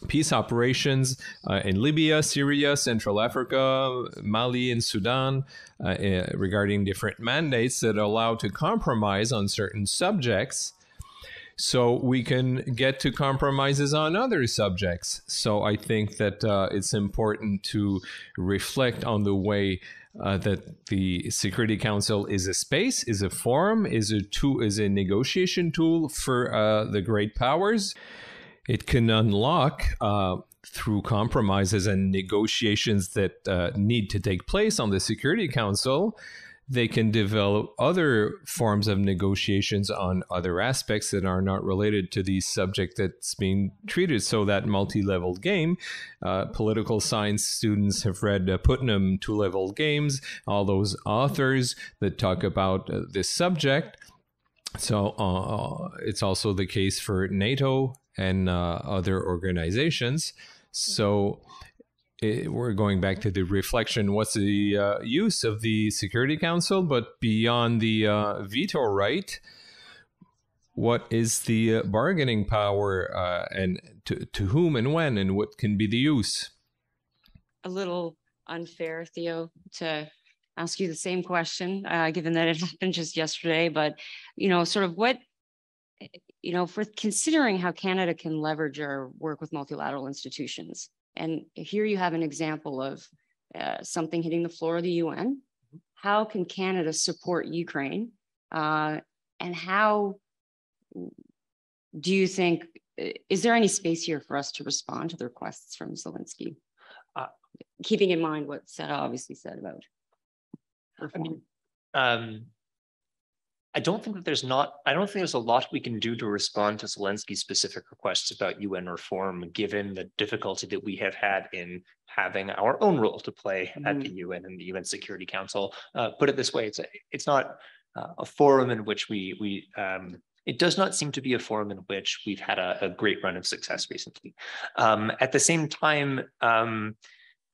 peace operations uh, in Libya, Syria, Central Africa, Mali, and Sudan uh, uh, regarding different mandates that allow to compromise on certain subjects. So we can get to compromises on other subjects. So I think that uh, it's important to reflect on the way uh, that the Security Council is a space, is a forum, is a tool, is a negotiation tool for uh, the great powers it can unlock uh, through compromises and negotiations that uh, need to take place on the Security Council. They can develop other forms of negotiations on other aspects that are not related to the subject that's being treated. So, that multi level game, uh, political science students have read uh, Putnam Two Level Games, all those authors that talk about uh, this subject. So, uh, it's also the case for NATO and uh, other organizations. So it, we're going back to the reflection what's the uh, use of the Security Council, but beyond the uh, veto right, what is the uh, bargaining power uh, and to, to whom and when and what can be the use? A little unfair, Theo, to ask you the same question, uh, given that it happened just yesterday, but you know, sort of what you know, for considering how Canada can leverage our work with multilateral institutions. And here you have an example of uh, something hitting the floor of the UN. Mm-hmm. How can Canada support Ukraine? Uh, and how do you think, is there any space here for us to respond to the requests from Zelensky? Uh, Keeping in mind what Sarah obviously said about. I mean, um, I don't think that there's not, I don't think there's a lot we can do to respond to Zelensky's specific requests about UN reform, given the difficulty that we have had in having our own role to play mm. at the UN and the UN Security Council. Uh, put it this way, it's a, it's not uh, a forum in which we, we um, it does not seem to be a forum in which we've had a, a great run of success recently. Um, at the same time, um,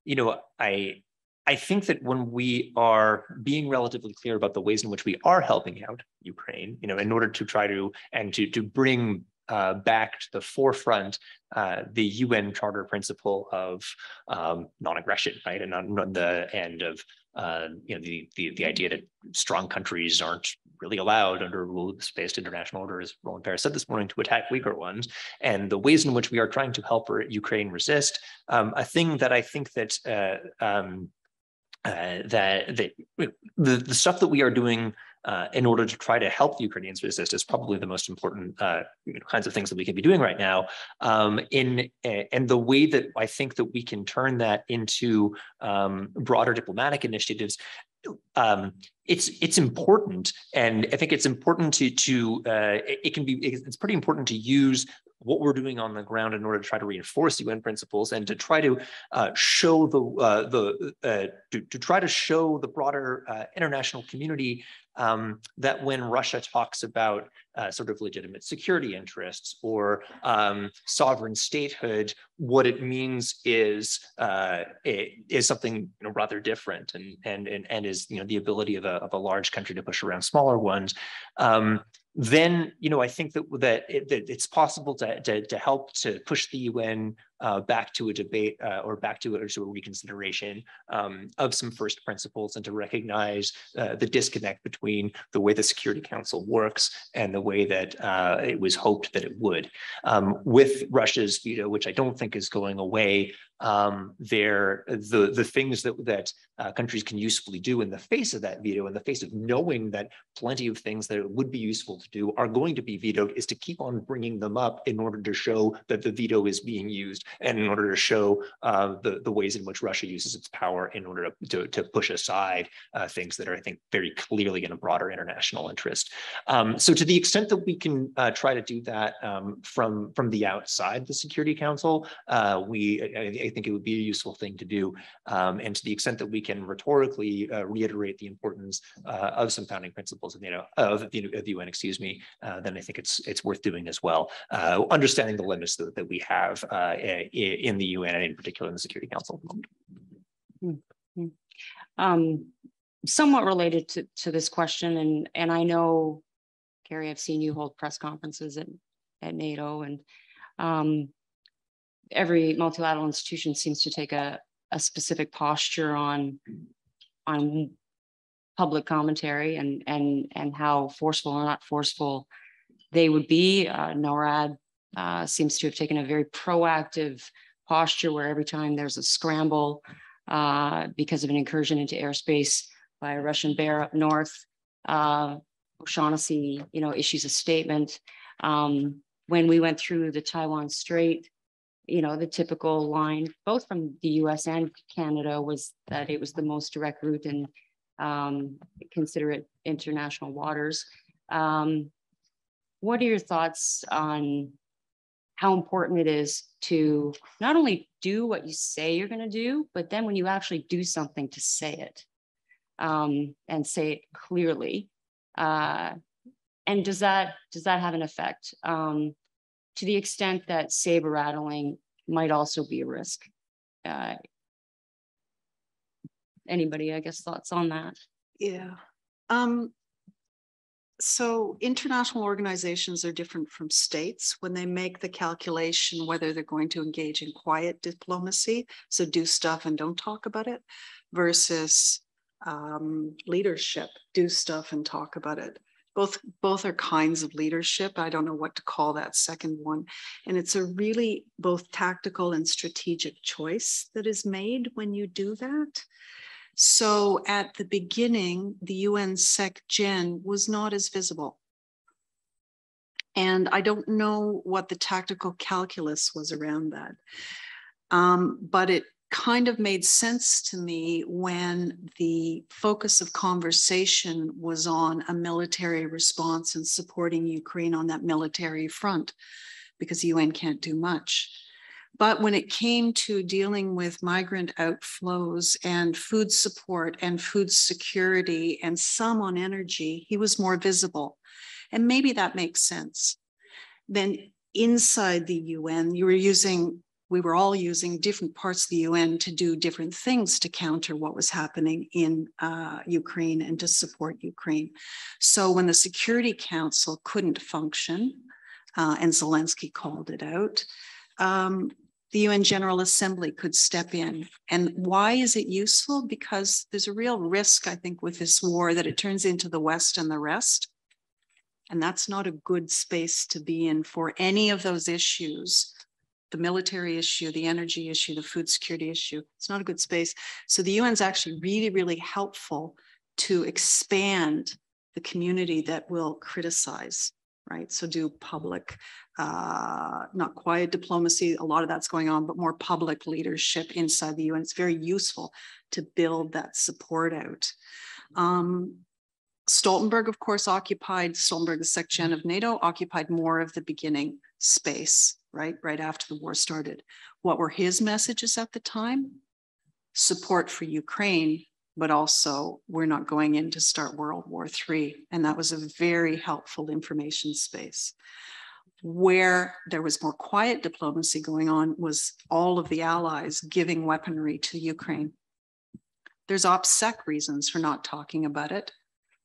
you know, I I think that when we are being relatively clear about the ways in which we are helping out Ukraine, you know, in order to try to and to to bring uh, back to the forefront uh, the UN Charter principle of um, non-aggression, right, and on the end of uh, you know the, the the idea that strong countries aren't really allowed under rules-based international order, as Roland Paris said this morning, to attack weaker ones, and the ways in which we are trying to help Ukraine resist. Um, a thing that I think that uh, um, uh, that, the, the stuff that we are doing uh, in order to try to help the Ukrainians resist is probably the most important uh, kinds of things that we can be doing right now. Um, in and the way that I think that we can turn that into um, broader diplomatic initiatives. Um, it's it's important, and I think it's important to to uh, it can be it's pretty important to use what we're doing on the ground in order to try to reinforce UN principles and to try to uh, show the uh, the uh, to, to, try to show the broader uh, international community um, that when Russia talks about uh, sort of legitimate security interests or um, sovereign statehood, what it means is uh, is something you know, rather different, and and and and is you know the ability of a of a large country to push around smaller ones. Um, then you know I think that that, it, that it's possible to, to, to help to push the UN uh, back to a debate uh, or back to a, to a reconsideration um, of some first principles and to recognize uh, the disconnect between the way the Security Council works and the way that uh, it was hoped that it would. Um, with Russia's veto, which I don't think is going away, um, there the the things that that uh, countries can usefully do in the face of that veto, in the face of knowing that plenty of things that would be useful to do are going to be vetoed, is to keep on bringing them up in order to show that the veto is being used and in order to show uh, the, the ways in which Russia uses its power in order to, to, to push aside uh, things that are, I think, very clearly in a broader international interest. Um, so to the extent that we can uh, try to do that um, from, from the outside the Security Council, uh, we I, I, think it would be a useful thing to do. Um, and to the extent that we can rhetorically uh, reiterate the importance uh, of some founding principles of, you know, of the, of the UN, excuse me, then I think it's it's worth doing as well. understanding the limits that, that we have in the UN and in particular in the Security Council. Mm-hmm. Um, somewhat related to, to this question, and, and I know, Kerry, I've seen you hold press conferences at, at NATO, and um, every multilateral institution seems to take a, a specific posture on, on public commentary and, and, and how forceful or not forceful they would be. Uh, NORAD uh, seems to have taken a very proactive posture where every time there's a scramble uh, because of an incursion into airspace by a Russian bear up north, uh, O'Shaughnessy, you know, issues a statement. Um, when we went through the Taiwan Strait, you know, the typical line, both from the US and Canada, was that it was the most direct route and um, consider it international waters. Um, what are your thoughts on how important it is to not only do what you say you're going to do, but then when you actually do something to say it um, and say it clearly. Uh, and does that does that have an effect um, to the extent that saber rattling might also be a risk? Uh, anybody, I guess, thoughts on that? Yeah. Um, so international organizations are different from states when they make the calculation whether they're going to engage in quiet diplomacy, so do stuff and don't talk about it, versus um, leadership, do stuff and talk about it. Both, both are kinds of leadership. I don't know what to call that second one. And it's a really both tactical and strategic choice that is made when you do that. So at the beginning, the UN Sec Gen was not as visible. And I don't know what the tactical calculus was around that. Um, but it kind of made sense to me when the focus of conversation was on a military response and supporting Ukraine on that military front, because the UN can't do much. But when it came to dealing with migrant outflows and food support and food security and some on energy, he was more visible. And maybe that makes sense. Then inside the UN, you were using, we were all using different parts of the UN to do different things to counter what was happening in uh, Ukraine and to support Ukraine. So when the Security Council couldn't function, uh, and Zelensky called it out, um, the UN General Assembly could step in. And why is it useful? Because there's a real risk, I think, with this war that it turns into the West and the rest. And that's not a good space to be in for any of those issues the military issue, the energy issue, the food security issue. It's not a good space. So the UN is actually really, really helpful to expand the community that will criticize right? So do public, uh, not quiet diplomacy, a lot of that's going on, but more public leadership inside the UN. It's very useful to build that support out. Um, Stoltenberg, of course, occupied, Stoltenberg, the Sec Gen of NATO, occupied more of the beginning space, right? Right after the war started. What were his messages at the time? Support for Ukraine, but also we're not going in to start World War III. And that was a very helpful information space. Where there was more quiet diplomacy going on was all of the allies giving weaponry to Ukraine. There's OPSEC reasons for not talking about it.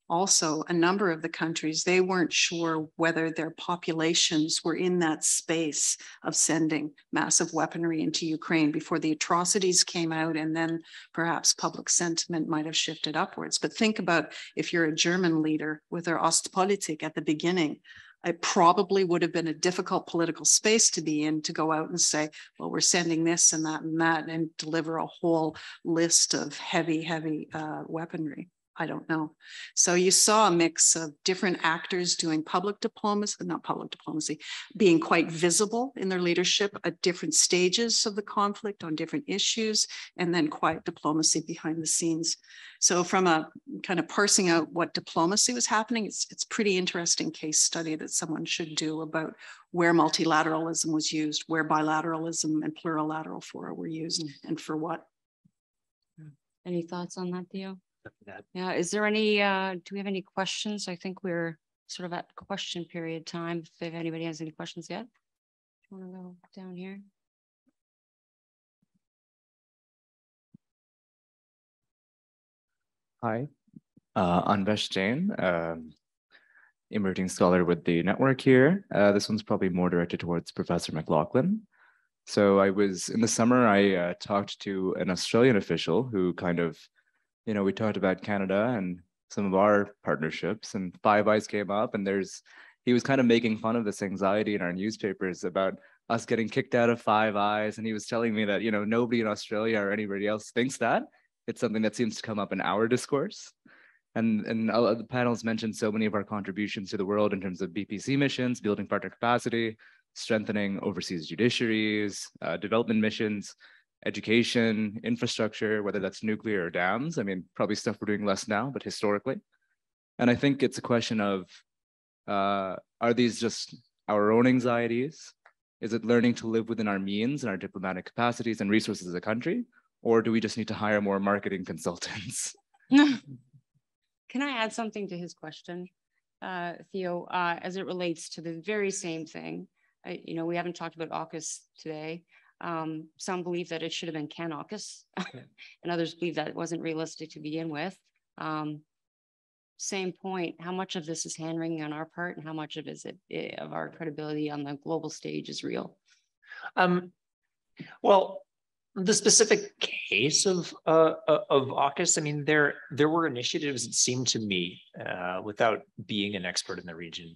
Also a number of the countries, they weren't sure whether their populations were in that space of sending massive weaponry into Ukraine before the atrocities came out and then perhaps public sentiment might have shifted upwards. But think about if you're a German leader with their Ostpolitik at the beginning, it probably would have been a difficult political space to be in to go out and say, well, we're sending this and that and that and deliver a whole list of heavy, heavy uh, weaponry. I don't know. So you saw a mix of different actors doing public diplomacy, not public diplomacy, being quite visible in their leadership at different stages of the conflict on different issues, and then quiet diplomacy behind the scenes. So from a kind of parsing out what diplomacy was happening, it's it's pretty interesting case study that someone should do about where multilateralism was used, where bilateralism and plurilateral fora were used, mm. and for what. Any thoughts on that, Theo? Yeah, is there any, uh, do we have any questions? I think we're sort of at question period time. If anybody has any questions yet. Want to go down here? Hi, uh, Anvesh Jain, um, emerging scholar with the network here. Uh, this one's probably more directed towards Professor McLauchlin. So I was in the summer, I uh, talked to an Australian official who kind of you know, we talked about Canada and some of our partnerships, and Five Eyes came up, and there's he was kind of making fun of this anxiety in our newspapers about us getting kicked out of Five Eyes, and he was telling me that you know nobody in Australia or anybody else thinks that. It's something that seems to come up in our discourse. And, and the panels mentioned so many of our contributions to the world in terms of BPC missions, building partner capacity, strengthening overseas judiciaries, uh, development missions education, infrastructure, whether that's nuclear or dams. I mean, probably stuff we're doing less now, but historically. And I think it's a question of uh, are these just our own anxieties? Is it learning to live within our means and our diplomatic capacities and resources as a country? Or do we just need to hire more marketing consultants? Can I add something to his question, uh, Theo, uh, as it relates to the very same thing? I, you know, we haven't talked about AUKUS today, um, some believe that it should have been Can AUKUS, and others believe that it wasn't realistic to begin with. Um, same point, how much of this is hand wringing on our part and how much of is it eh, of our credibility on the global stage is real? Um, well, the specific case of uh, uh of AUKUS, I mean, there there were initiatives, it seemed to me, uh, without being an expert in the region,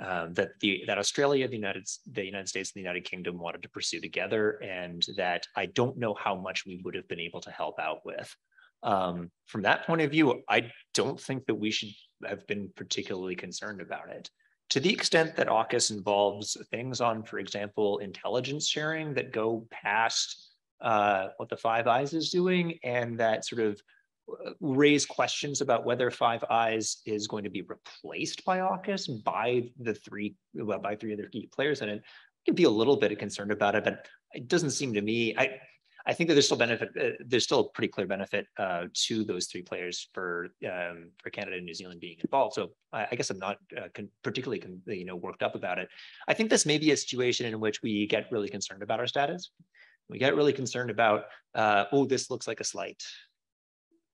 um, that the that Australia, the United the United States, and the United Kingdom wanted to pursue together, and that I don't know how much we would have been able to help out with. Um, from that point of view, I don't think that we should have been particularly concerned about it. To the extent that AUKUS involves things on, for example, intelligence sharing that go past uh, what the Five Eyes is doing, and that sort of raise questions about whether Five Eyes is going to be replaced by AUKUS by the three well, by three other key players in it. I can be a little bit concerned about it, but it doesn't seem to me. I I think that there's still benefit. Uh, there's still a pretty clear benefit uh, to those three players for um, for Canada and New Zealand being involved. So I, I guess I'm not uh, particularly you know worked up about it. I think this may be a situation in which we get really concerned about our status. We get really concerned about uh, oh this looks like a slight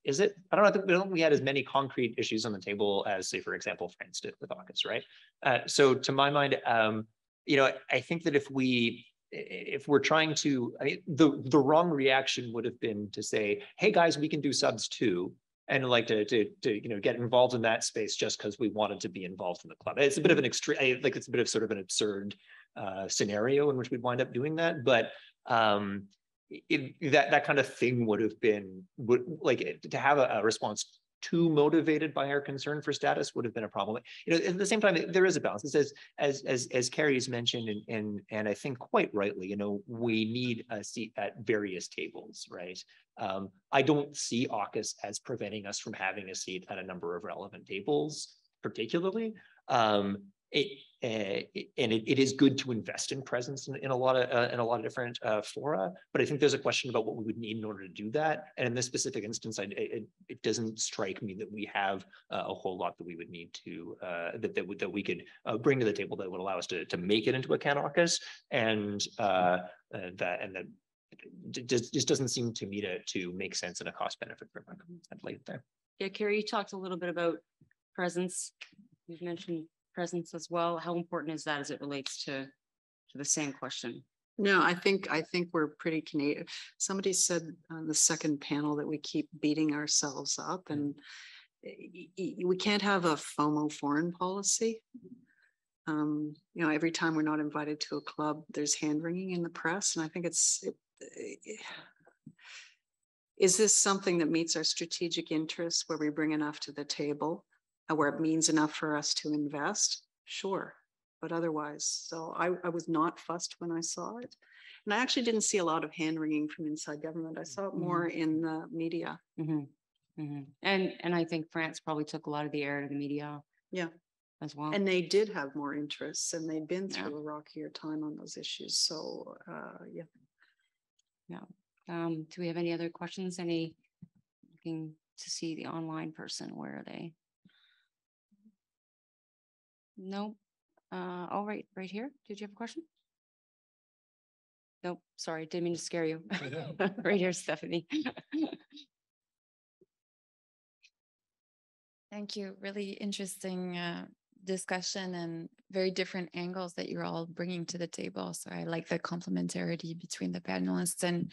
is it? I don't know. I think, we had as many concrete issues on the table as, say, for example, France did with AUKUS, right? Uh, so, to my mind, um, you know, I think that if we if we're trying to, I mean, the the wrong reaction would have been to say, "Hey guys, we can do subs too," and like to to, to you know get involved in that space just because we wanted to be involved in the club. It's a bit of an extreme, like it's a bit of sort of an absurd uh, scenario in which we'd wind up doing that, but um, it, that that kind of thing would have been would like to have a, a, response too motivated by our concern for status would have been a problem. You know, at the same time, there is a balance. It says, as as as Kerry's mentioned, and and and I think quite rightly, you know, we need a seat at various tables, right? Um, I don't see AUKUS as preventing us from having a seat at a number of relevant tables, particularly. Um, it, and it, it is good to invest in presence in, in a lot of uh, in a lot of different uh, fora. But I think there's a question about what we would need in order to do that. And in this specific instance, I, it, it doesn't strike me that we have uh, a whole lot that we would need to uh, that that, that we could uh, bring to the table that would allow us to to make it into a Can AUKUS and that and that just, doesn't seem to me to to make sense in a cost benefit framework. I'd like there. Yeah, Kerry, you talked a little bit about presence. You've mentioned presence as well. How important is that as it relates to, to the same question? No, I think, I think we're pretty Canadian. Somebody said on the second panel that we keep beating ourselves up and y- y- we can't have a FOMO foreign policy. Um, you know, every time we're not invited to a club, there's hand wringing in the press and I think it's, it, eh, is this something that meets our strategic interests where we bring enough to the table? Uh, Where it means enough for us to invest? Sure, but otherwise, so I, I was not fussed when I saw it. And I actually didn't see a lot of hand wringing from inside government. I saw it more in the media. Mhm, mhm. And, and I think France probably took a lot of the air to the media. Yeah. As well. And they did have more interests and they'd been Yeah. through a rockier time on those issues. So, uh, yeah. Um, do we have any other questions? Any looking to see the online person? Where are they? No. Uh, oh, right, right here. Did you have a question? Nope, sorry, didn't mean to scare you. Right here, Stephanie. Thank you. Really interesting uh, discussion and very different angles that you're all bringing to the table. So I like the complementarity between the panelists and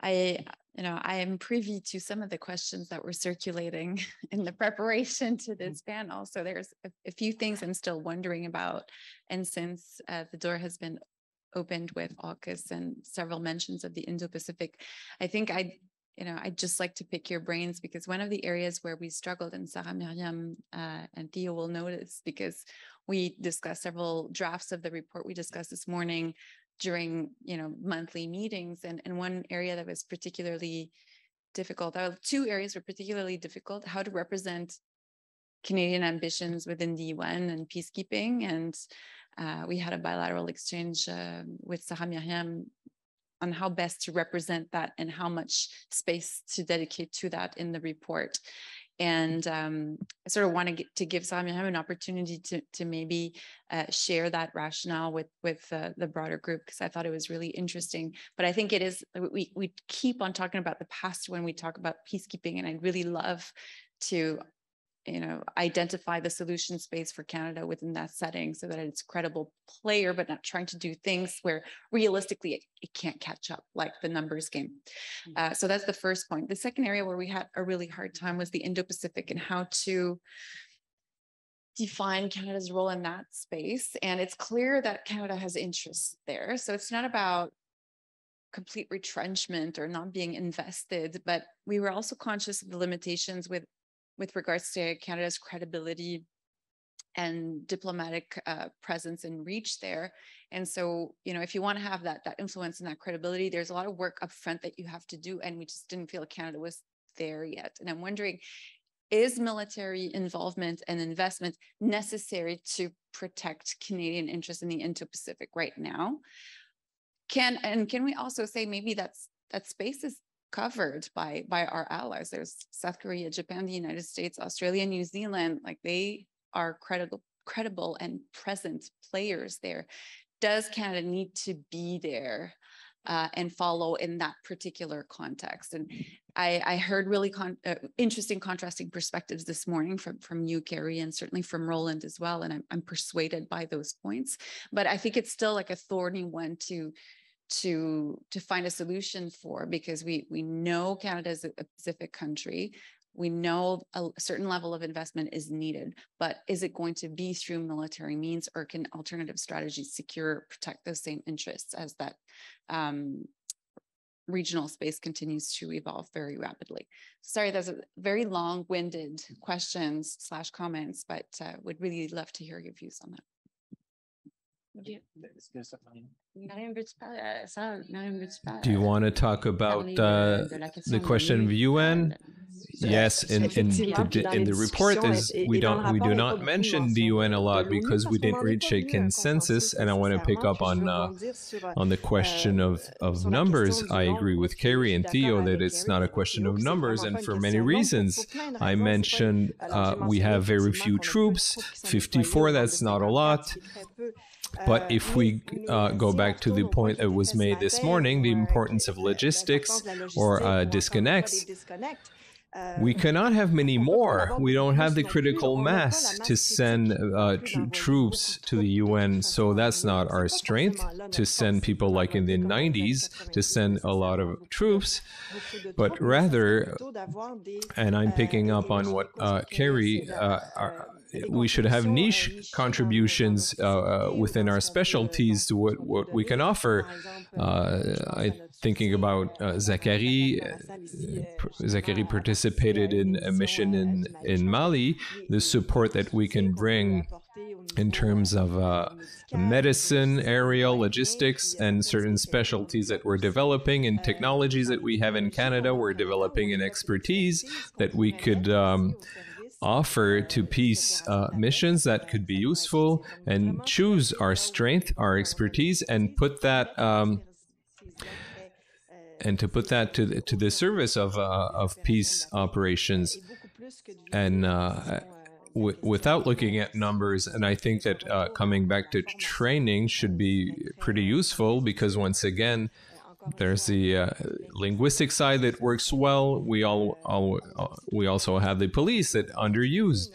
I, you know, I am privy to some of the questions that were circulating in the preparation to this panel. So there's a, a few things I'm still wondering about. And since uh, the door has been opened with AUKUS and several mentions of the Indo-Pacific, I think I you know, I'd just like to pick your brains because one of the areas where we struggled, and Sarah Myriam uh, and Theo will notice, because we discussed several drafts of the report we discussed this morning during, you know, monthly meetings, and and one area that was particularly difficult, two areas were particularly difficult: how to represent Canadian ambitions within the UN and peacekeeping, and uh, we had a bilateral exchange uh, with Myriam on how best to represent that and how much space to dedicate to that in the report. And um, I sort of want to give Samia an opportunity to, to maybe uh, share that rationale with with uh, the broader group because I thought it was really interesting. But I think it is we we keep on talking about the past when we talk about peacekeeping, and I'd really love to you know identify the solution space for canada within that setting so that it's a credible player but not trying to do things where realistically it, it can't catch up like the numbers game. Uh, so that's the first point. The second area where we had a really hard time was the indo-pacific and how to define canada's role in that space. And it's clear that canada has interests there. So it's not about complete retrenchment or not being invested but we were also conscious of the limitations with with regards to Canada's credibility and diplomatic uh, presence and reach there. And so, you know, if you want to have that that influence and that credibility, there's a lot of work up front that you have to do. And we just didn't feel Canada was there yet. And I'm wondering, is military involvement and investment necessary to protect Canadian interests in the Indo-Pacific right now? Can and can we also say maybe that's that space is covered by by our allies. There's south korea japan the united states australia new zealand like they are credible credible and present players there. Does canada need to be there uh, and follow in that particular context? And i i heard really con- uh, interesting contrasting perspectives this morning from from you Kerry, and certainly from roland as well and I'm, I'm persuaded by those points. But i think it's still like a thorny one to to to find a solution for because we we know Canada is a Pacific country. We know a certain level of investment is needed, but is it going to be through military means or can alternative strategies secure, protect those same interests as that um, regional space continues to evolve very rapidly? Sorry, that's a very long-winded questions slash comments, but uh, would really love to hear your views on that. Do you want to talk about uh, the question of UN? Yes, in, in, the, in the report, there's, we don't we do not mention the UN a lot because we didn't reach a consensus, and I want to pick up on uh, on the question of of numbers. I agree with Kerry and Theo that it's not a question of numbers, and for many reasons. I mentioned uh, we have very few troops, 54. That's not a lot. But if we uh, go back to the point that was made this morning, the importance of logistics or uh, disconnects, we cannot have many more. We don't have the critical mass to send uh, tr- troops to the UN, so that's not our strength to send people like in the 90s to send a lot of troops, but rather, and I'm picking up on what uh, Kerry, uh, we should have niche contributions uh, uh, within our specialties to what, what we can offer. Uh, I thinking about uh, Zachary. Zachary participated in a mission in, in Mali, the support that we can bring in terms of uh, medicine, aerial logistics, and certain specialties that we're developing and technologies that we have in Canada. We're developing an expertise that we could um, offer to peace uh, missions that could be useful and choose our strength, our expertise, and put that. Um, and to put that to the, to the service of uh, of peace operations, and uh, without looking at numbers, and I think that uh, coming back to training should be pretty useful because once again, there's the uh, linguistic side that works well. We all, all uh, we also have the police that underused.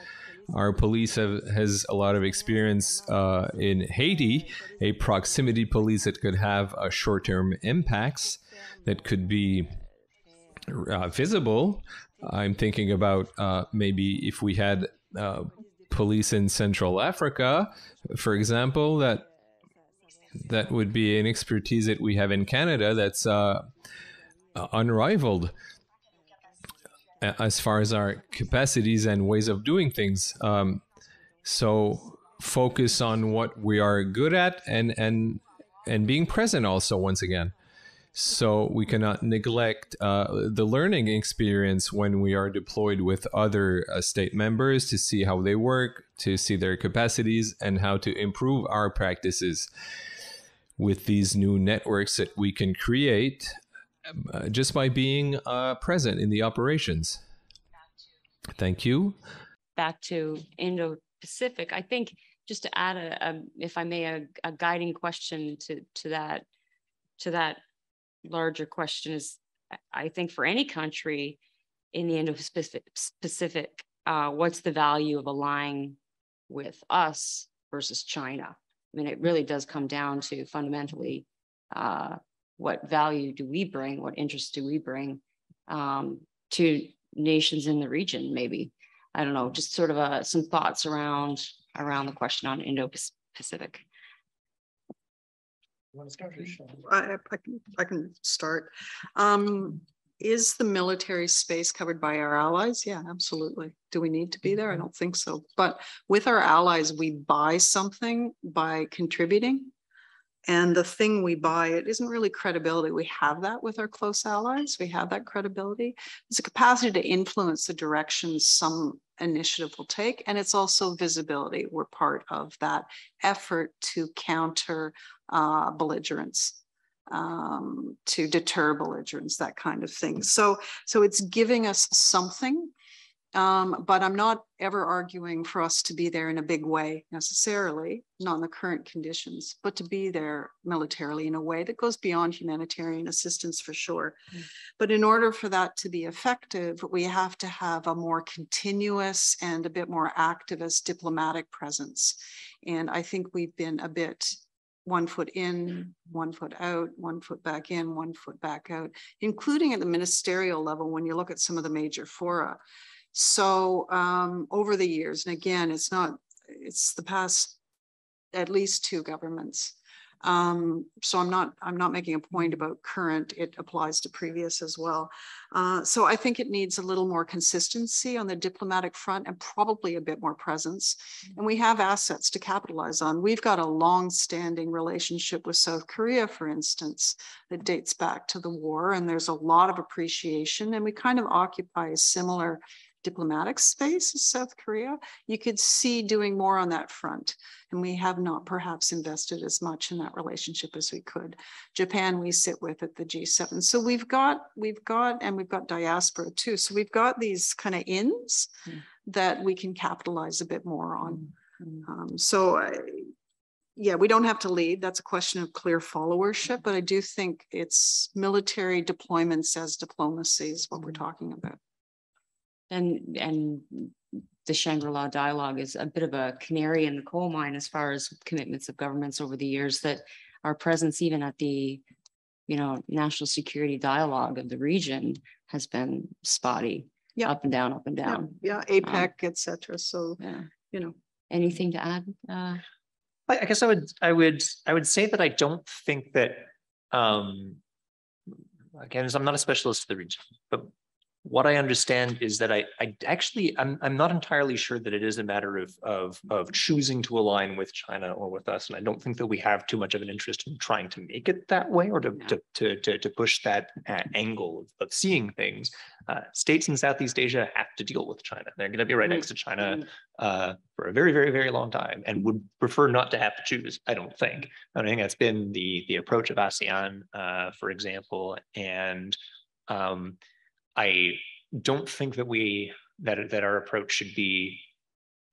Our police have, has a lot of experience uh, in Haiti, a proximity police that could have uh, short-term impacts that could be uh, visible. I'm thinking about maybe if we had police in Central Africa, for example, that that would be an expertise that we have in Canada that's uh, unrivaled as far as our capacities and ways of doing things. Um, so focus on what we are good at and and and being present also once again. So we cannot neglect uh, the learning experience when we are deployed with other uh, state members to see how they work, to see their capacities, and how to improve our practices with these new networks that we can create uh, just by being uh, present in the operations. Thank you. Back to Indo Pacific, I think just to add a, a if I may, a, a guiding question to to that to that larger question is I think for any country in the Indo-Pacific, uh, what's the value of aligning with us versus China? I mean, it really does come down to fundamentally uh, what value do we bring, what interests do we bring um, to nations in the region, maybe. I don't know, just sort of uh, some thoughts around around the question on Indo-Pacific. I, I, can, I can start. Um, is the military space covered by our allies? Yeah, absolutely. Do we need to be there? I don't think so. But with our allies, we buy something by contributing. And the thing we buy, it isn't really credibility. We have that with our close allies. We have that credibility. It's a capacity to influence the direction some initiative will take. And it's also visibility. We're part of that effort to counter uh, belligerence, um, to deter belligerence, that kind of thing. So, so it's giving us something, um, but I'm not ever arguing for us to be there in a big way necessarily, not in the current conditions, but to be there militarily in a way that goes beyond humanitarian assistance for sure. Mm. But in order for that to be effective, we have to have a more continuous and a bit more activist diplomatic presence. And I think we've been a bit one foot in, one foot out, one foot back in, one foot back out, including at the ministerial level when you look at some of the major fora. So um, over the years, and again, it's not, it's the past at least two governments um, so I'm not I'm not making a point about current. It applies to previous as well. Uh, so I think it needs a little more consistency on the diplomatic front and probably a bit more presence. And we have assets to capitalize on. We've got a long-standing relationship with South Korea, for instance, that dates back to the war, and there's a lot of appreciation. And we kind of occupy a similar diplomatic space as South Korea, you could see doing more on that front. And we have not perhaps invested as much in that relationship as we could. Japan, we sit with at the G7. So we've got, we've got, and we've got diaspora too. So we've got these kind of ins mm. that we can capitalize a bit more on. Mm. Um, so I, yeah, we don't have to lead. That's a question of clear followership, but I do think it's military deployments as diplomacy is what we're talking about. And, and the Shangri-La dialogue is a bit of a canary in the coal mine as far as commitments of governments over the years that our presence even at the, you know, national security dialogue of the region has been spotty. Yeah. Up and down, up and down. yeah, APEC, et cetera. So, Yeah. you know, Anything to add? Uh, I I guess I would, I would, I would say that I don't think that, um, again, I'm not a specialist of the region, but what I understand is that I, I actually, I'm, I'm not entirely sure that it is a matter of, of, of choosing to align with China or with us. And I don't think that we have too much of an interest in trying to make it that way or to, to, to, to, to push that uh, angle of, of seeing things. Uh, states in Southeast Asia have to deal with China. They're going to be right next to China Mm. uh, for a very, very, very long time and would prefer not to have to choose, I don't think. I think that's been the, the approach of ASEAN, uh, for example, and um, I don't think that we, that, that our approach should be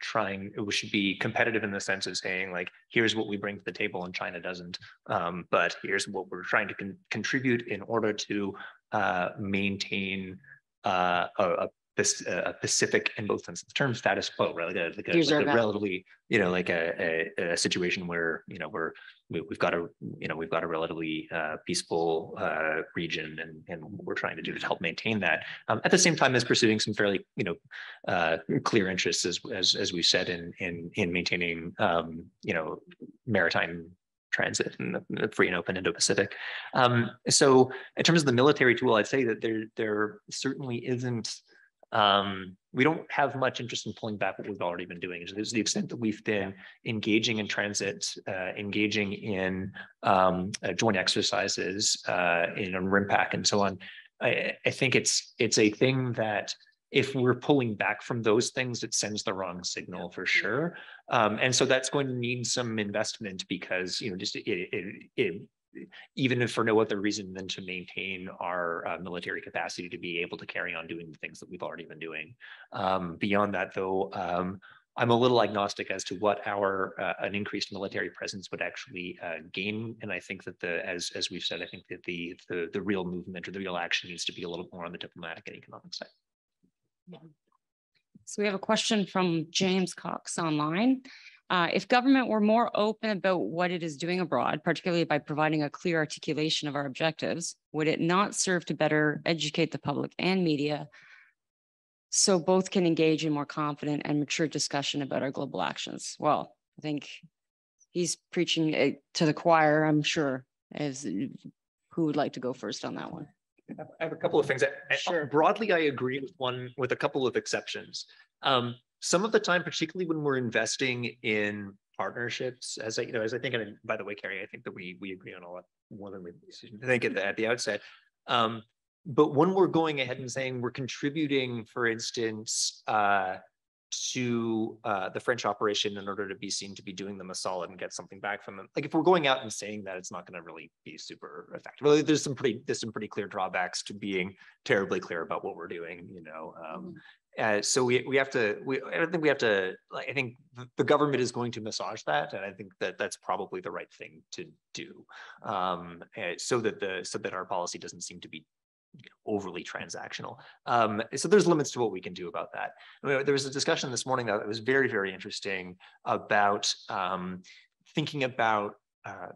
trying, it should be competitive in the sense of saying like, here's what we bring to the table and China doesn't. Um, but here's what we're trying to con- contribute in order to uh, maintain uh, a, a a Pacific in both senses of the term status quo, right? Like a, like a, like a relatively, you know, like a, a, a situation where, you know, we're, we, we've got a, you know, we've got a relatively uh, peaceful uh, region and, and what we're trying to do to help maintain that. Um, at the same time as pursuing some fairly, you know, uh, clear interests as, as, as we said in, in, in maintaining, um, you know, maritime transit and the free and open Indo-Pacific. Um, so in terms of the military tool, I'd say that there, there certainly isn't, um, we don't have much interest in pulling back what we've already been doing. To the extent that we've been engaging in transit, uh, engaging in um, uh, joint exercises, uh, in a RIMPAC and so on. I, I think it's it's a thing that if we're pulling back from those things, it sends the wrong signal for sure. Um, and so that's going to need some investment because you know just it, it, it even if for no other reason than to maintain our uh, military capacity to be able to carry on doing the things that we've already been doing. Um, beyond that, though, um, I'm a little agnostic as to what our uh, an increased military presence would actually uh, gain, and I think that the as as we've said, I think that the the the real movement or the real action needs to be a little more on the diplomatic and economic side. So we have a question from James Cox online. Uh, if government were more open about what it is doing abroad, particularly by providing a clear articulation of our objectives, would it not serve to better educate the public and media so both can engage in more confident and mature discussion about our global actions? Well, I think he's preaching it to the choir, I'm sure, as who would like to go first on that one? I have a couple of things. I- I- Sure. Broadly, I agree with one, with a couple of exceptions. Um, some of the time, particularly when we're investing in partnerships, as I, you know, as I think, and by the way, Kerry, I think that we, we agree on a lot more than we think at the, at the outset. Um, but when we're going ahead and saying we're contributing, for instance, uh, to uh, the French operation in order to be seen to be doing them a solid and get something back from them. Like if we're going out and saying that, it's not going to really be super effective. Really, there's some pretty there's some pretty clear drawbacks to being terribly clear about what we're doing. You know, um, uh, so we we have to. We I don't think we have to. I think the, the government is going to massage that, and I think that that's probably the right thing to do, um, uh, so that the so that our policy doesn't seem to be overly transactional. Um, so there's limits to what we can do about that. I mean, there was a discussion this morning that was very, very interesting about um, thinking about uh,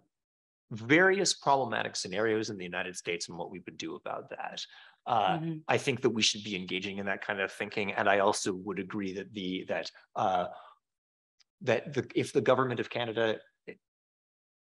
various problematic scenarios in the United States and what we would do about that. Uh, Mhm. I think that we should be engaging in that kind of thinking, and I also would agree that the that uh, that the if the government of Canada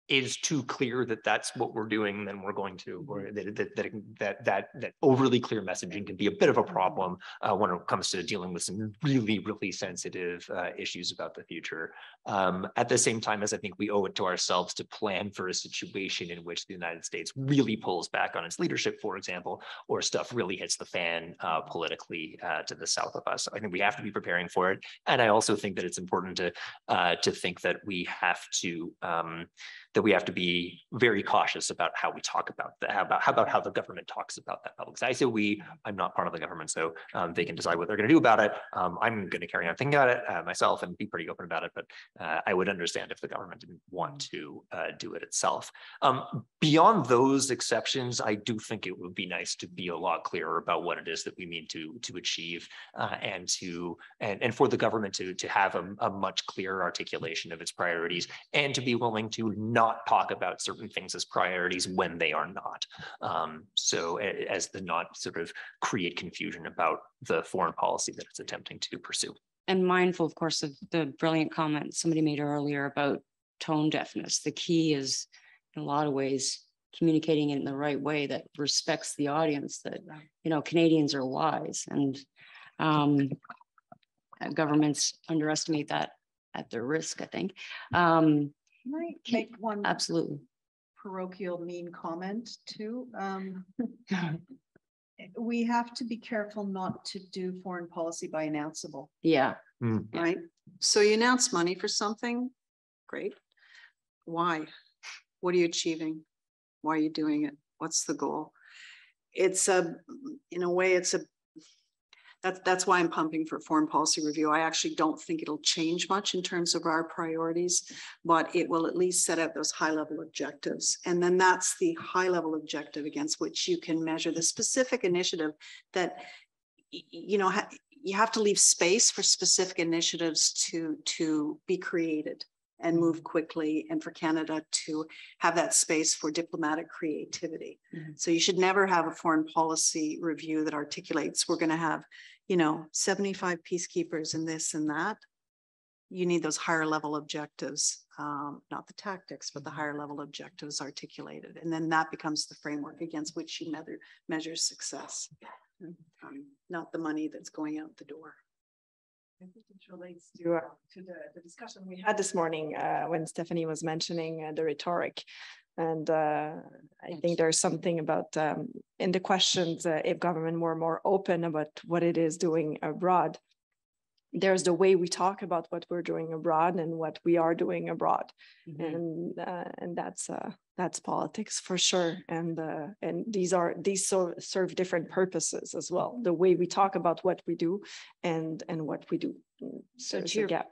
is too clear that that's what we're doing, then we're going to, or that that that that that, that overly clear messaging can be a bit of a problem uh, when it comes to dealing with some really really sensitive uh, issues about the future. Um, at the same time as I think we owe it to ourselves to plan for a situation in which the United States really pulls back on its leadership, for example, or stuff really hits the fan uh, politically uh, to the south of us. So I think we have to be preparing for it, and I also think that it's important to uh, to think that we have to. Um, that we have to be very cautious about how we talk about that, how about how about how the government talks about that public. I say we, I'm not part of the government, so um, they can decide what they're going to do about it. Um, I'm going to carry on thinking about it uh, myself and be pretty open about it, but uh, I would understand if the government didn't want to uh, do it itself. Um, beyond those exceptions, I do think it would be nice to be a lot clearer about what it is that we mean to to achieve, uh, and to and and for the government to to have a, a much clearer articulation of its priorities, and to be willing to not talk about certain things as priorities when they are not. Um, so as to not sort of create confusion about the foreign policy that it's attempting to pursue. And mindful, of course, of the brilliant comment somebody made earlier about tone deafness. The key is in a lot of ways communicating it in the right way that respects the audience that you know Canadians are wise and um, governments underestimate that at their risk I think um, can I make one absolutely. parochial mean comment too? Um, we have to be careful not to do foreign policy by announceable. Yeah. Mm. right? So you announce money for something? Great. Why? What are you achieving? Why are you doing it? What's the goal? It's a, in a way, it's a, that's, that's why I'm pumping for foreign policy review. I actually don't think it'll change much in terms of our priorities, but it will at least set out those high level objectives. And then that's the high level objective against which you can measure the specific initiative that, you know, you have to leave space for specific initiatives to, to be created and move quickly and for Canada to have that space for diplomatic creativity. Mm-hmm. So you should never have a foreign policy review that articulates we're going to have, you know, 75 peacekeepers and this and that. You need those higher level objectives, um, not the tactics, but the mm-hmm. higher level objectives articulated. And then that becomes the framework against which you measure, measure success, um, not the money that's going out the door. I think it relates to, uh, to the, the discussion we had this morning uh, when Stephanie was mentioning uh, the rhetoric. And uh, I think there's something about um, in the questions uh, if government were more open about what it is doing abroad, there's the way we talk about what we're doing abroad and what we are doing abroad. Mm-hmm. and uh, and that's uh, that's politics for sure. And uh, and these are these so serve different purposes as well. The way we talk about what we do and and what we do. Mm, so to your, gap.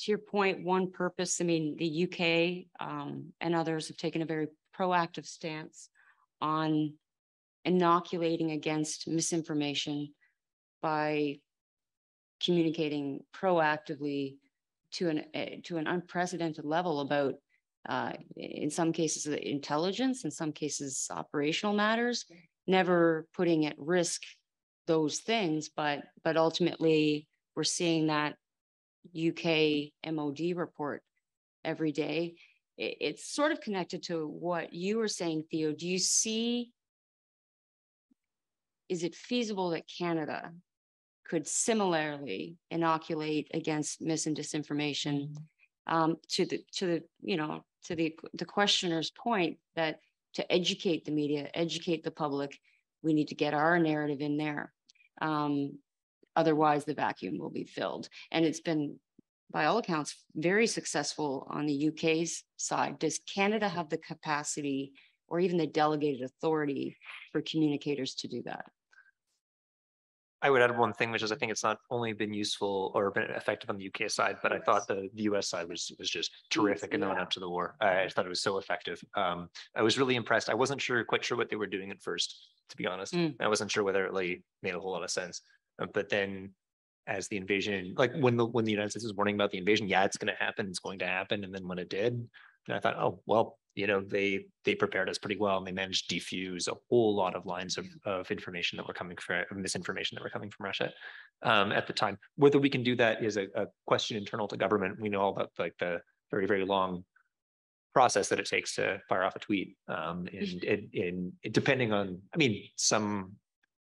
to your point one purpose i mean the uk um, and others have taken a very proactive stance on inoculating against misinformation by communicating proactively to an uh, to an unprecedented level about uh, in some cases intelligence in some cases operational matters never putting at risk those things but but ultimately we're seeing that uk mod report every day. It, it's sort of connected to what you were saying theo. Do you see is it feasible that canada could similarly inoculate against mis and disinformation. Mm-hmm. um, to the to the you know to the the questioner's point that to educate the media educate the public we need to get our narrative in there. Um, otherwise the vacuum will be filled. And it's been by all accounts very successful on the uk's side. Does canada have the capacity or even the delegated authority for communicators to do that I would add one thing, which is I think it's not only been useful or been effective on the UK side, but I thought the, the US side was was just terrific in the run up to the war. I, I thought it was so effective. Um, I was really impressed. I wasn't sure quite sure what they were doing at first, to be honest. Mm. I wasn't sure whether it really made a whole lot of sense. Uh, but then as the invasion, like when the when the United States was warning about the invasion, yeah, it's going to happen, it's going to happen, and then when it did, and I thought, oh well, you know, they they prepared us pretty well and they managed to defuse a whole lot of lines of, of information that were coming from misinformation that were coming from Russia um, at the time. Whether we can do that is a, a question internal to government. We know all about like the very, very long process that it takes to fire off a tweet. Um, and, and, and depending on, I mean, some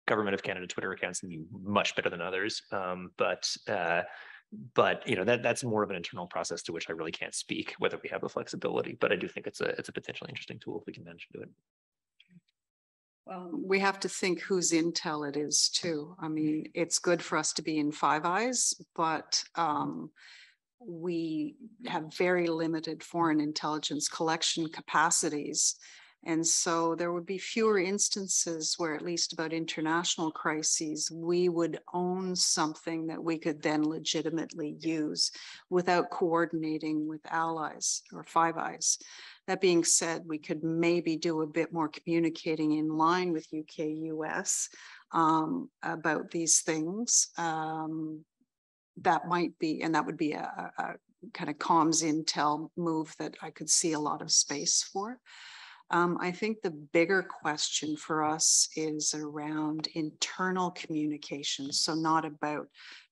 government of Canada Twitter accounts can be much better than others. Um, but uh, but you know that that's more of an internal process to which I really can't speak whether we have the flexibility. But I do think it's a it's a potentially interesting tool if we can manage to do it. Well, we have to think whose intel it is too. I mean, it's good for us to be in Five Eyes, but um, we have very limited foreign intelligence collection capacities. And so there would be fewer instances where, at least about international crises, we would own something that we could then legitimately use without coordinating with allies or Five Eyes. That being said, we could maybe do a bit more communicating in line with UK US um, about these things. Um, that might be, and that would be a, a, kind of comms intel move that I could see a lot of space for. Um, I think the bigger question for us is around internal communication. So not about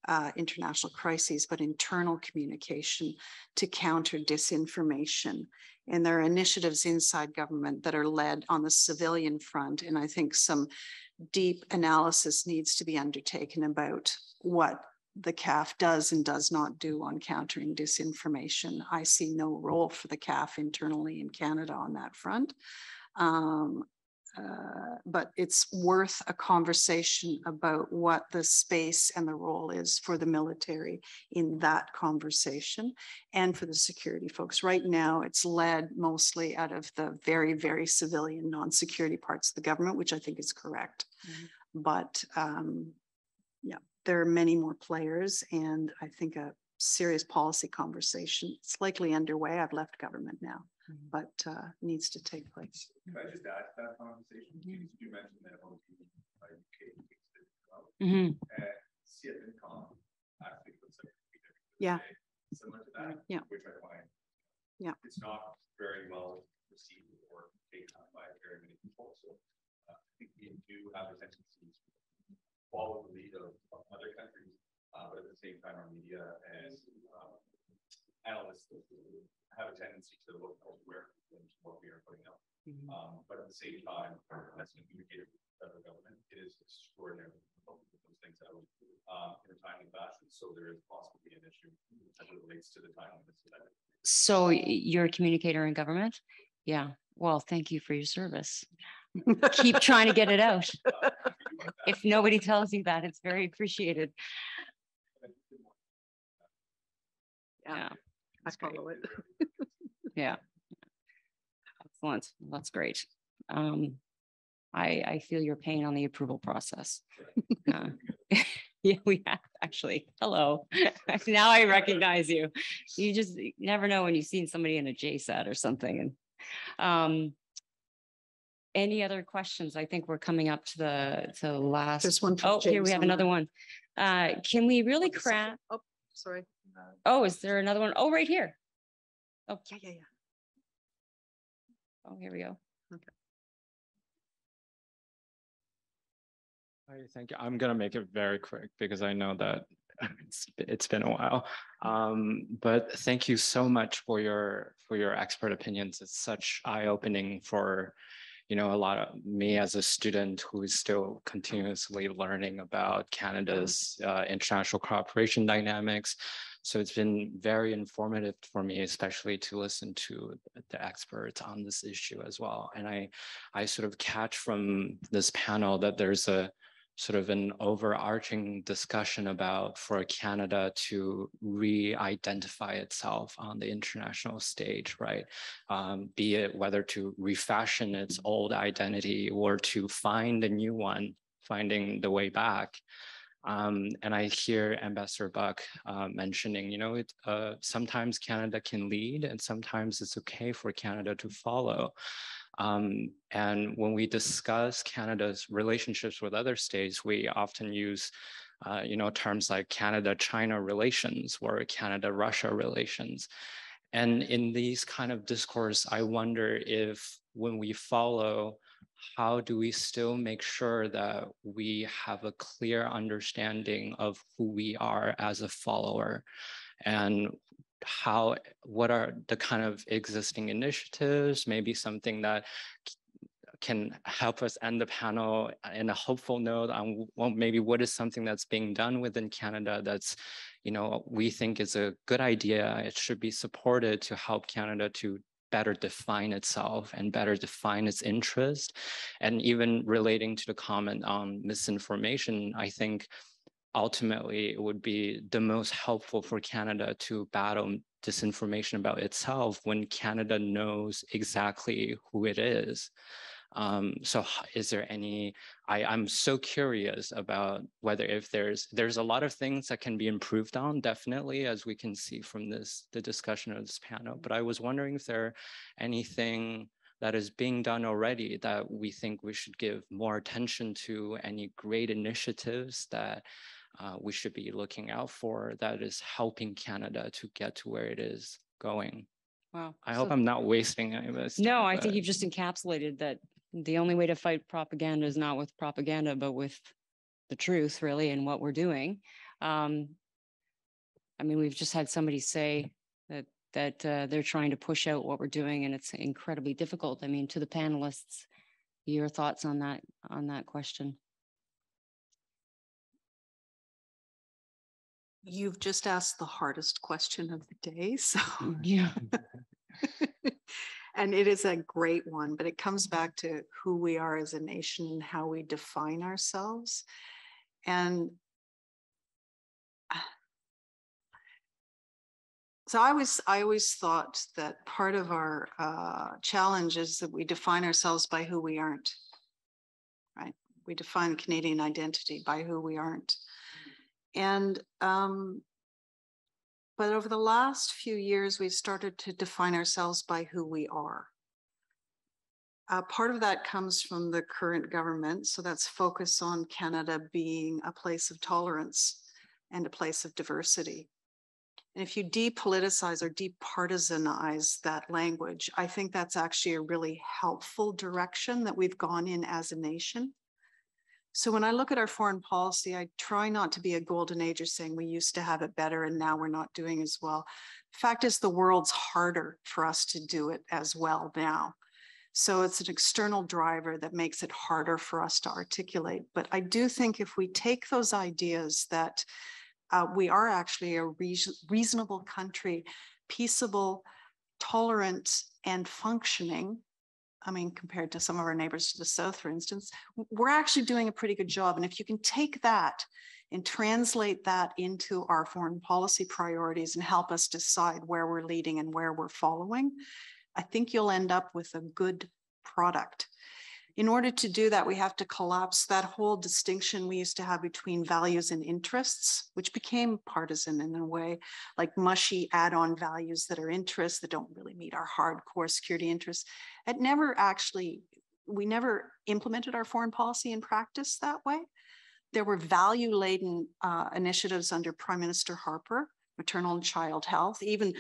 uh, international crises, but internal communication to counter disinformation. And there are initiatives inside government that are led on the civilian front. And I think some deep analysis needs to be undertaken about what the CAF does and does not do on countering disinformation. I see no role for the CAF internally in Canada on that front. Um, uh, but it's worth a conversation about what the space and the role is for the military in that conversation and for the security folks. Right now, it's led mostly out of the very, very civilian non-security parts of the government, which I think is correct. Mm -hmm. But um, there are many more players and I think a serious policy conversation, it's likely underway. I've left government now, mm -hmm. but uh, needs to take place. Can I just add to that conversation? Mm -hmm. You mentioned that OT by UK mm -hmm. and CFINTCOM actually puts up yeah. similar to that, yeah. which I find yeah. it's not very well received or taken on by very many people. So uh, I think we do have a tendency to follow the lead of, of other countries, uh, but at the same time, our media and um, analysts have a tendency to look elsewhere than what we are putting out. Mm -hmm. um, but at the same time, as an communicator with the federal government, it is extraordinary to put those things out um, in a timely fashion. So there is possibly an issue as it relates to the timeliness of that. So you're a communicator in government? Yeah. Well, thank you for your service keep trying to get it out. If nobody tells you that, it's very appreciated. Yeah, I follow it. yeah. Excellent. That's great. Um, I, I feel your pain on the approval process. Uh, yeah, we have actually. Hello. now I recognize you. You just never know when you've seen somebody in a JSAT or something. And um, any other questions? I think we're coming up to the to the last. There's one. from Oh, here we have on another that. one. Uh, can we really Oh, the second- craft? Oh, sorry. Oh, is there another one? Oh, right here. Oh, Yeah, yeah, yeah. oh, here we go. I think I'm gonna make it very quick because I know that it's it's been a while. Um, but thank you so much for your for your expert opinions. It's such eye-opening for you know a lot of me as a student who is still continuously learning about Canada's uh, international cooperation dynamics. So it's been very informative for me, especially to listen to the experts on this issue as well. And I, I sort of catch from this panel that there's a sort of an overarching discussion about for Canada to re-identify itself on the international stage, right? Um, be it whether to refashion its old identity or to find a new one, finding the way back. Um, and I hear Ambassador Buck uh, mentioning, you know, it, uh, sometimes Canada can lead and sometimes it's okay for Canada to follow. Um, and when we discuss Canada's relationships with other states, we often use, uh, you know, terms like Canada-China relations or Canada-Russia relations. And in these kind of discourse, I wonder if when we follow, how do we still make sure that we have a clear understanding of who we are as a follower and how what are the kind of existing initiatives maybe something that can help us end the panel in a hopeful note on well, maybe what is something that's being done within Canada that's, you know, we think is a good idea. It should be supported to help Canada to better define itself and better define its interest. And even relating to the comment on misinformation, I think ultimately it would be the most helpful for Canada to battle disinformation about itself when Canada knows exactly who it is. Um, so is there any, I, I'm so curious about whether if there's, there's a lot of things that can be improved on, definitely, as we can see from this, the discussion of this panel, but I was wondering if there anything that is being done already that we think we should give more attention to, any great initiatives that uh, we should be looking out for that is helping Canada to get to where it is going. Wow. I So- hope I'm not wasting any of this. No, I think you've just encapsulated that the only way to fight propaganda is not with propaganda, but with the truth, really, and what we're doing. Um, I mean, we've just had somebody say that that uh, they're trying to push out what we're doing, and it's incredibly difficult. I mean, to the panelists, your thoughts on that on that question? You've just asked the hardest question of the day, so. Yeah. And it is a great one, but it comes back to who we are as a nation and how we define ourselves. And so I was, I always thought that part of our uh, challenge is that we define ourselves by who we aren't. Right? We define Canadian identity by who we aren't. And um, but over the last few years, we've started to define ourselves by who we are. Uh, part of that comes from the current government. So that's focus on Canada being a place of tolerance and a place of diversity. And if you depoliticize or departisanize that language, I think that's actually a really helpful direction that we've gone in as a nation. So when I look at our foreign policy, I try not to be a golden ager saying we used to have it better and now we're not doing as well. Fact is, the world's harder for us to do it as well now. So it's an external driver that makes it harder for us to articulate. But I do think if we take those ideas that uh, we are actually a reason, reasonable country, peaceable, tolerant, and functioning, I mean, compared to some of our neighbors to the south, for instance, we're actually doing a pretty good job. And if you can take that and translate that into our foreign policy priorities and help us decide where we're leading and where we're following, I think you'll end up with a good product. In order to do that, we have to collapse that whole distinction we used to have between values and interests, which became partisan in a way, like mushy add-on values that are interests that don't really meet our hardcore security interests. It never actually, we never implemented our foreign policy in practice that way. There were value-laden uh, initiatives under Prime Minister Harper maternal and child health, even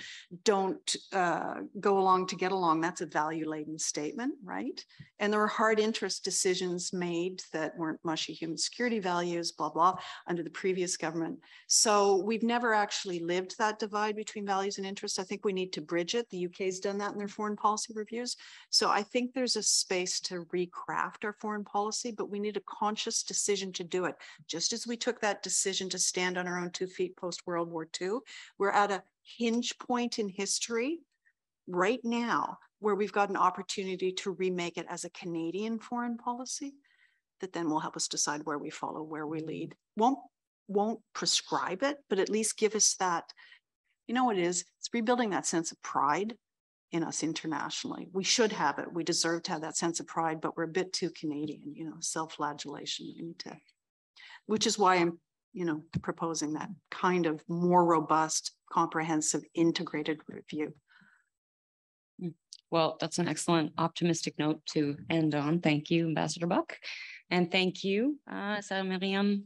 don't uh, go along to get along. That's a value laden statement, right? And there were hard interest decisions made that weren't mushy human security values, blah, blah, under the previous government. So we've never actually lived that divide between values and interests. I think we need to bridge it. The UK's done that in their foreign policy reviews. So I think there's a space to recraft our foreign policy, but we need a conscious decision to do it. Just as we took that decision to stand on our own two feet post World War II, we're at a hinge point in history right now where we've got an opportunity to remake it as a Canadian foreign policy that then will help us decide where we follow, where we lead. Won't won't prescribe it, but at least give us that, you know what it is? It's rebuilding that sense of pride in us internationally. We should have it. We deserve to have that sense of pride, but we're a bit too Canadian, you know, self-flagellation. We need to, which is why I'm you know, proposing that kind of more robust, comprehensive, integrated review. Well, that's an excellent optimistic note to end on. Thank you, Ambassador Buck. And thank you, uh, Sarah Myriam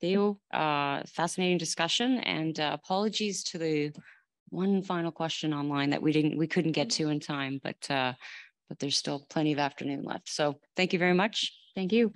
Theo. Uh, fascinating discussion and uh, apologies to the one final question online that we didn't, we couldn't get to in time, but uh, but there's still plenty of afternoon left. So thank you very much. Thank you.